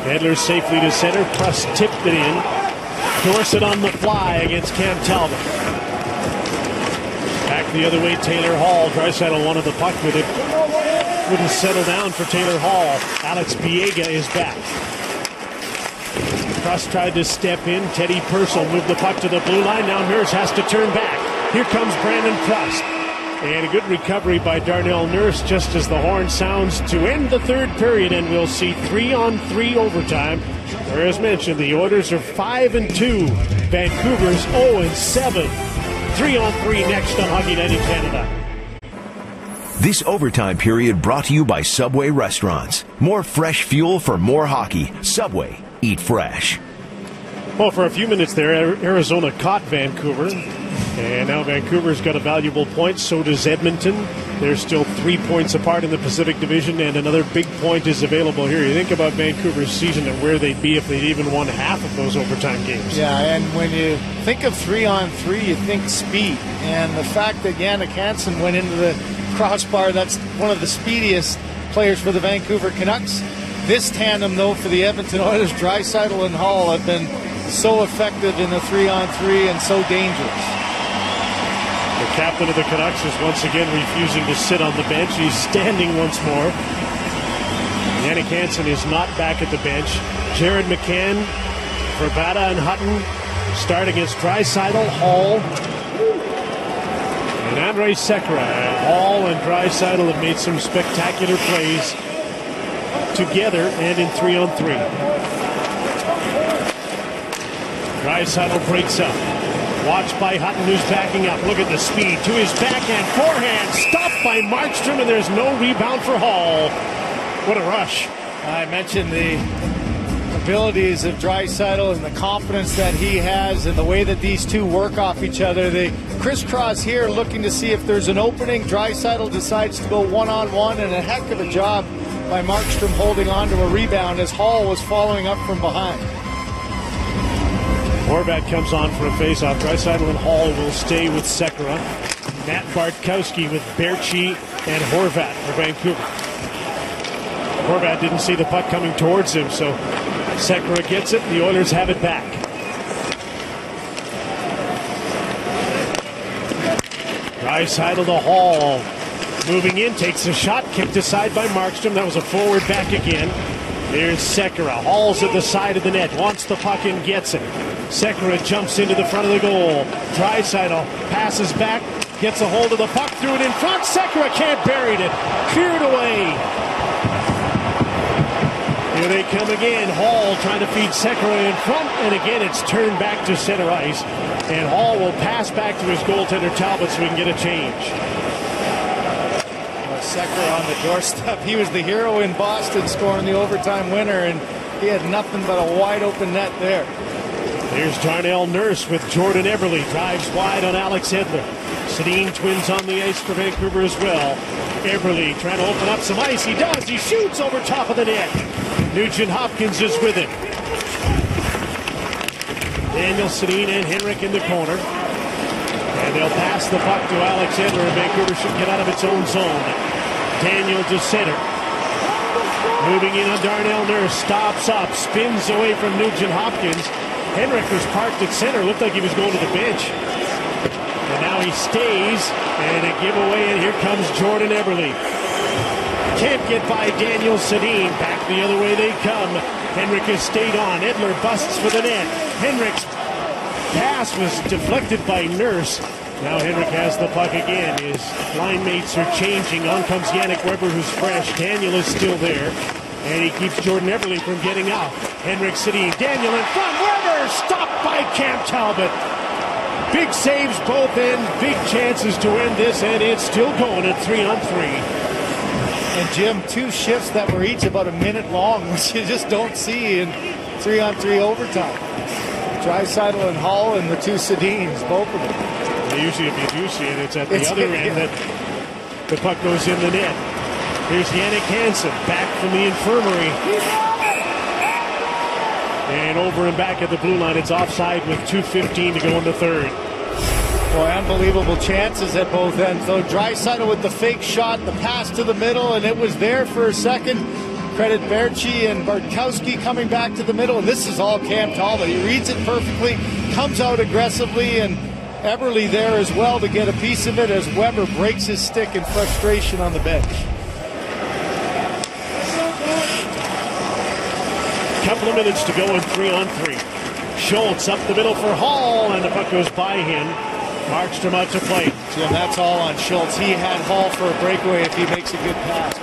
Edler safely to center. Prust tipped it in. Dorsett on the fly against Cam Talbot. Back the other way, Taylor Hall. Draisaitl wanted the puck with it. Wouldn't settle down for Taylor Hall. Alex Biega is back. Prust tried to step in. Teddy Purcell moved the puck to the blue line. Now Nurse has to turn back. Here comes Brandon Prust. And a good recovery by Darnell Nurse just as the horn sounds to end the third period, and we'll see three on three overtime. Where, as mentioned, the orders are five and two, Vancouver's 0 and seven. Three on three next on Hockey Night in Canada. This overtime period brought to you by Subway Restaurants. More fresh fuel for more hockey. Subway, eat fresh. Well, for a few minutes there, Arizona caught Vancouver. And now Vancouver's got a valuable point. So does Edmonton. They're still three points apart in the Pacific Division, and another big point is available here. You think about Vancouver's season and where they'd be if they'd even won half of those overtime games. Yeah, and when you think of three on three, you think speed. And the fact that Jannik Hansen went into the crossbar, that's one of the speediest players for the Vancouver Canucks. This tandem, though, for the Edmonton Oilers, Draisaitl and Hall have been so effective in the three on three and so dangerous. The captain of the Canucks is once again refusing to sit on the bench. He's standing once more. Jannik Hansen is not back at the bench. Jared McCann, Vrbata, and Hutton start against Draisaitl, Hall, and Andrej Sekera. Hall and Draisaitl have made some spectacular plays together and in three on three. Draisaitl breaks up. Watched by Hutton, who's backing up. Look at the speed to his backhand, forehand, stopped by Markstrom, and there's no rebound for Hall. What a rush! I mentioned the abilities of Draisaitl and the confidence that he has and the way that these two work off each other. They crisscross here looking to see if there's an opening. Draisaitl decides to go one-on-one and a heck of a job by Markstrom holding on to a rebound as Hall was following up from behind. Horvat comes on for a faceoff. Draisaitl and Hall will stay with Sekera. Matt Bartkowski with Baertschi and Horvat for Vancouver. Horvat didn't see the puck coming towards him, so Sekera gets it. The Oilers have it back. Draisaitl to Hall. Moving in, takes a shot, kicked aside by Markstrom. That was a forward back again. There's Sekera. hauls at the side of the net, wants the puck and gets it. Sekera jumps into the front of the goal. Draisaitl oh, passes back, gets a hold of the puck, threw it in front. Sekera can't bury it. Cleared away. Here they come again. Hall trying to feed Sekera in front, and again it's turned back to center ice. And Hall will pass back to his goaltender Talbot so we can get a change. Sekera on the doorstep. He was the hero in Boston scoring the overtime winner, and he had nothing but a wide open net there. There's Darnell Nurse with Jordan Eberle. Drives wide on Alex Edler. Sedin twins on the ice for Vancouver as well. Eberle trying to open up some ice. He does. He shoots over top of the net. Nugent Hopkins is with him. Daniel Sedin and Henrik in the corner. And they'll pass the puck to Alex Edler, and Vancouver should get out of its own zone. Daniel to center. Moving in on Darnell Nurse. Stops up. Spins away from Nugent Hopkins. Henrik was parked at center. Looked like he was going to the bench. And now he stays. And a giveaway. And here comes Jordan Eberle. Can't get by Daniel Sedin. Back the other way they come. Henrik has stayed on. Edler busts for the net. Henrik's pass was deflected by Nurse. Now Henrik has the puck again. His line mates are changing. On comes Yannick Weber, who's fresh. Daniel is still there. And he keeps Jordan Eberle from getting out. Henrik Sedin. Daniel in front. Weber stopped by Cam Talbot. Big saves both ends. Big chances to end this. And it's still going at three on three. And Jim, two shifts that were each about a minute long, which you just don't see in three on three overtime. Draisaitl and Hall and the two Sedins, both of them. Usually, if you do see it, it's at the It's- other yeah. end that the puck goes in the net. Here's Jannik Hansen back from the infirmary. And over and back at the blue line. It's offside with 2.15 to go in the third. Boy, unbelievable chances at both ends. Though Draisaitl with the fake shot, the pass to the middle, and it was there for a second. Credit Baertschi and Bartkowski coming back to the middle, and this is all Cam Talbot. He reads it perfectly, comes out aggressively, and Eberle there as well to get a piece of it as Weber breaks his stick in frustration on the bench. Couple of minutes to go in three on three. Schultz up the middle for Hall, and the puck goes by him. Markstrom out to play. Jim, that's all on Schultz. He had Hall for a breakaway if he makes a good pass.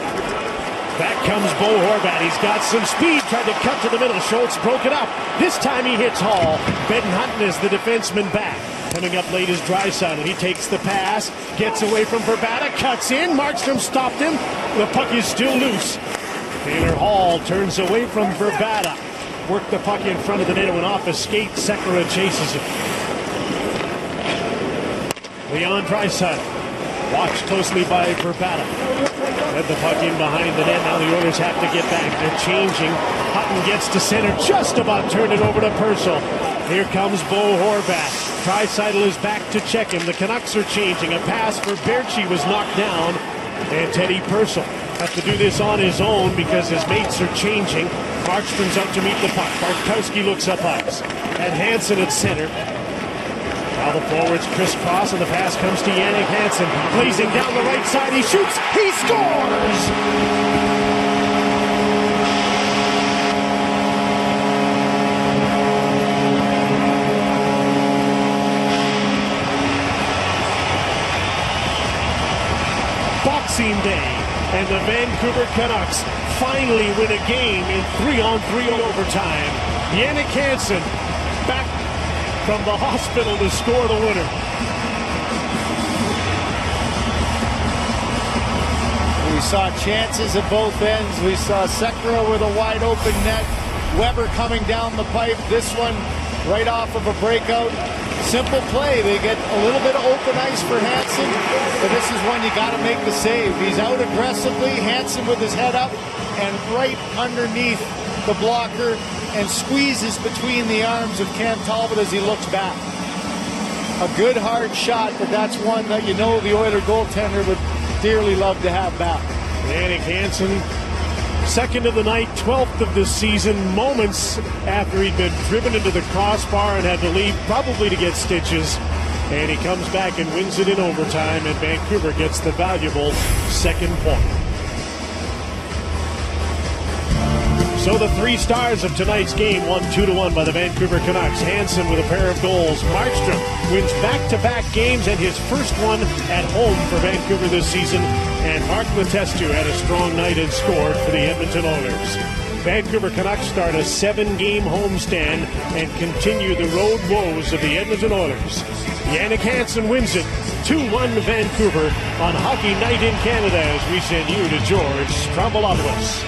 Back comes Bo Horvat. He's got some speed. Tried to cut to the middle. Schultz broke it up. This time he hits Hall. Ben Hutton is the defenseman back. Coming up late is Draisaitl. He takes the pass, gets away from Vrbata, cuts in. Markstrom stopped him. The puck is still loose. Taylor Hall turns away from Vrbata. Worked the puck in front of the net. Went off a skate. Sekera chases it. Leon Draisaitl. Watched closely by Vrbata. Led the puck in behind the net. Now the Oilers have to get back. They're changing. Hutton gets to center. Just about turned it over to Purcell. Here comes Bo Horvat. Draisaitl is back to check him. The Canucks are changing. A pass for Baertschi was knocked down. And Teddy Purcell has to do this on his own because his mates are changing. Markstrom's out to meet the puck. Bartkowski looks up ice. And Hansen at center. Now the forwards crisscross and the pass comes to Jannik Hansen. Blazing down the right side. He shoots. He scores! Boxing Day, and the Vancouver Canucks finally win a game in three-on-three overtime. Jannik Hansen back from the hospital to score the winner. We saw chances at both ends. We saw Sekera with a wide open net. Weber coming down the pipe. This one right off of a breakout. Simple play. They get a little bit of open ice for Hansen, but this is one you got to make the save. He's out aggressively. Hansen with his head up and right underneath the blocker and squeezes between the arms of Cam Talbot as he looks back. A good hard shot, but that's one that you know the Oiler goaltender would dearly love to have back. Jannik Hansen, second of the night, 12th of the season, moments after he'd been driven into the crossbar and had to leave probably to get stitches. And he comes back and wins it in overtime, and Vancouver gets the valuable second point. So the three stars of tonight's game won two to one by the Vancouver Canucks. Hansen with a pair of goals. Markstrom wins back-to-back games and his first one at home for Vancouver this season. And Mark Letestu had a strong night and scored for the Edmonton Oilers. Vancouver Canucks start a seven-game homestand and continue the road woes of the Edmonton Oilers. Jannik Hansen wins it 2-1 Vancouver on Hockey Night in Canada as we send you to George Stroumboulopoulos.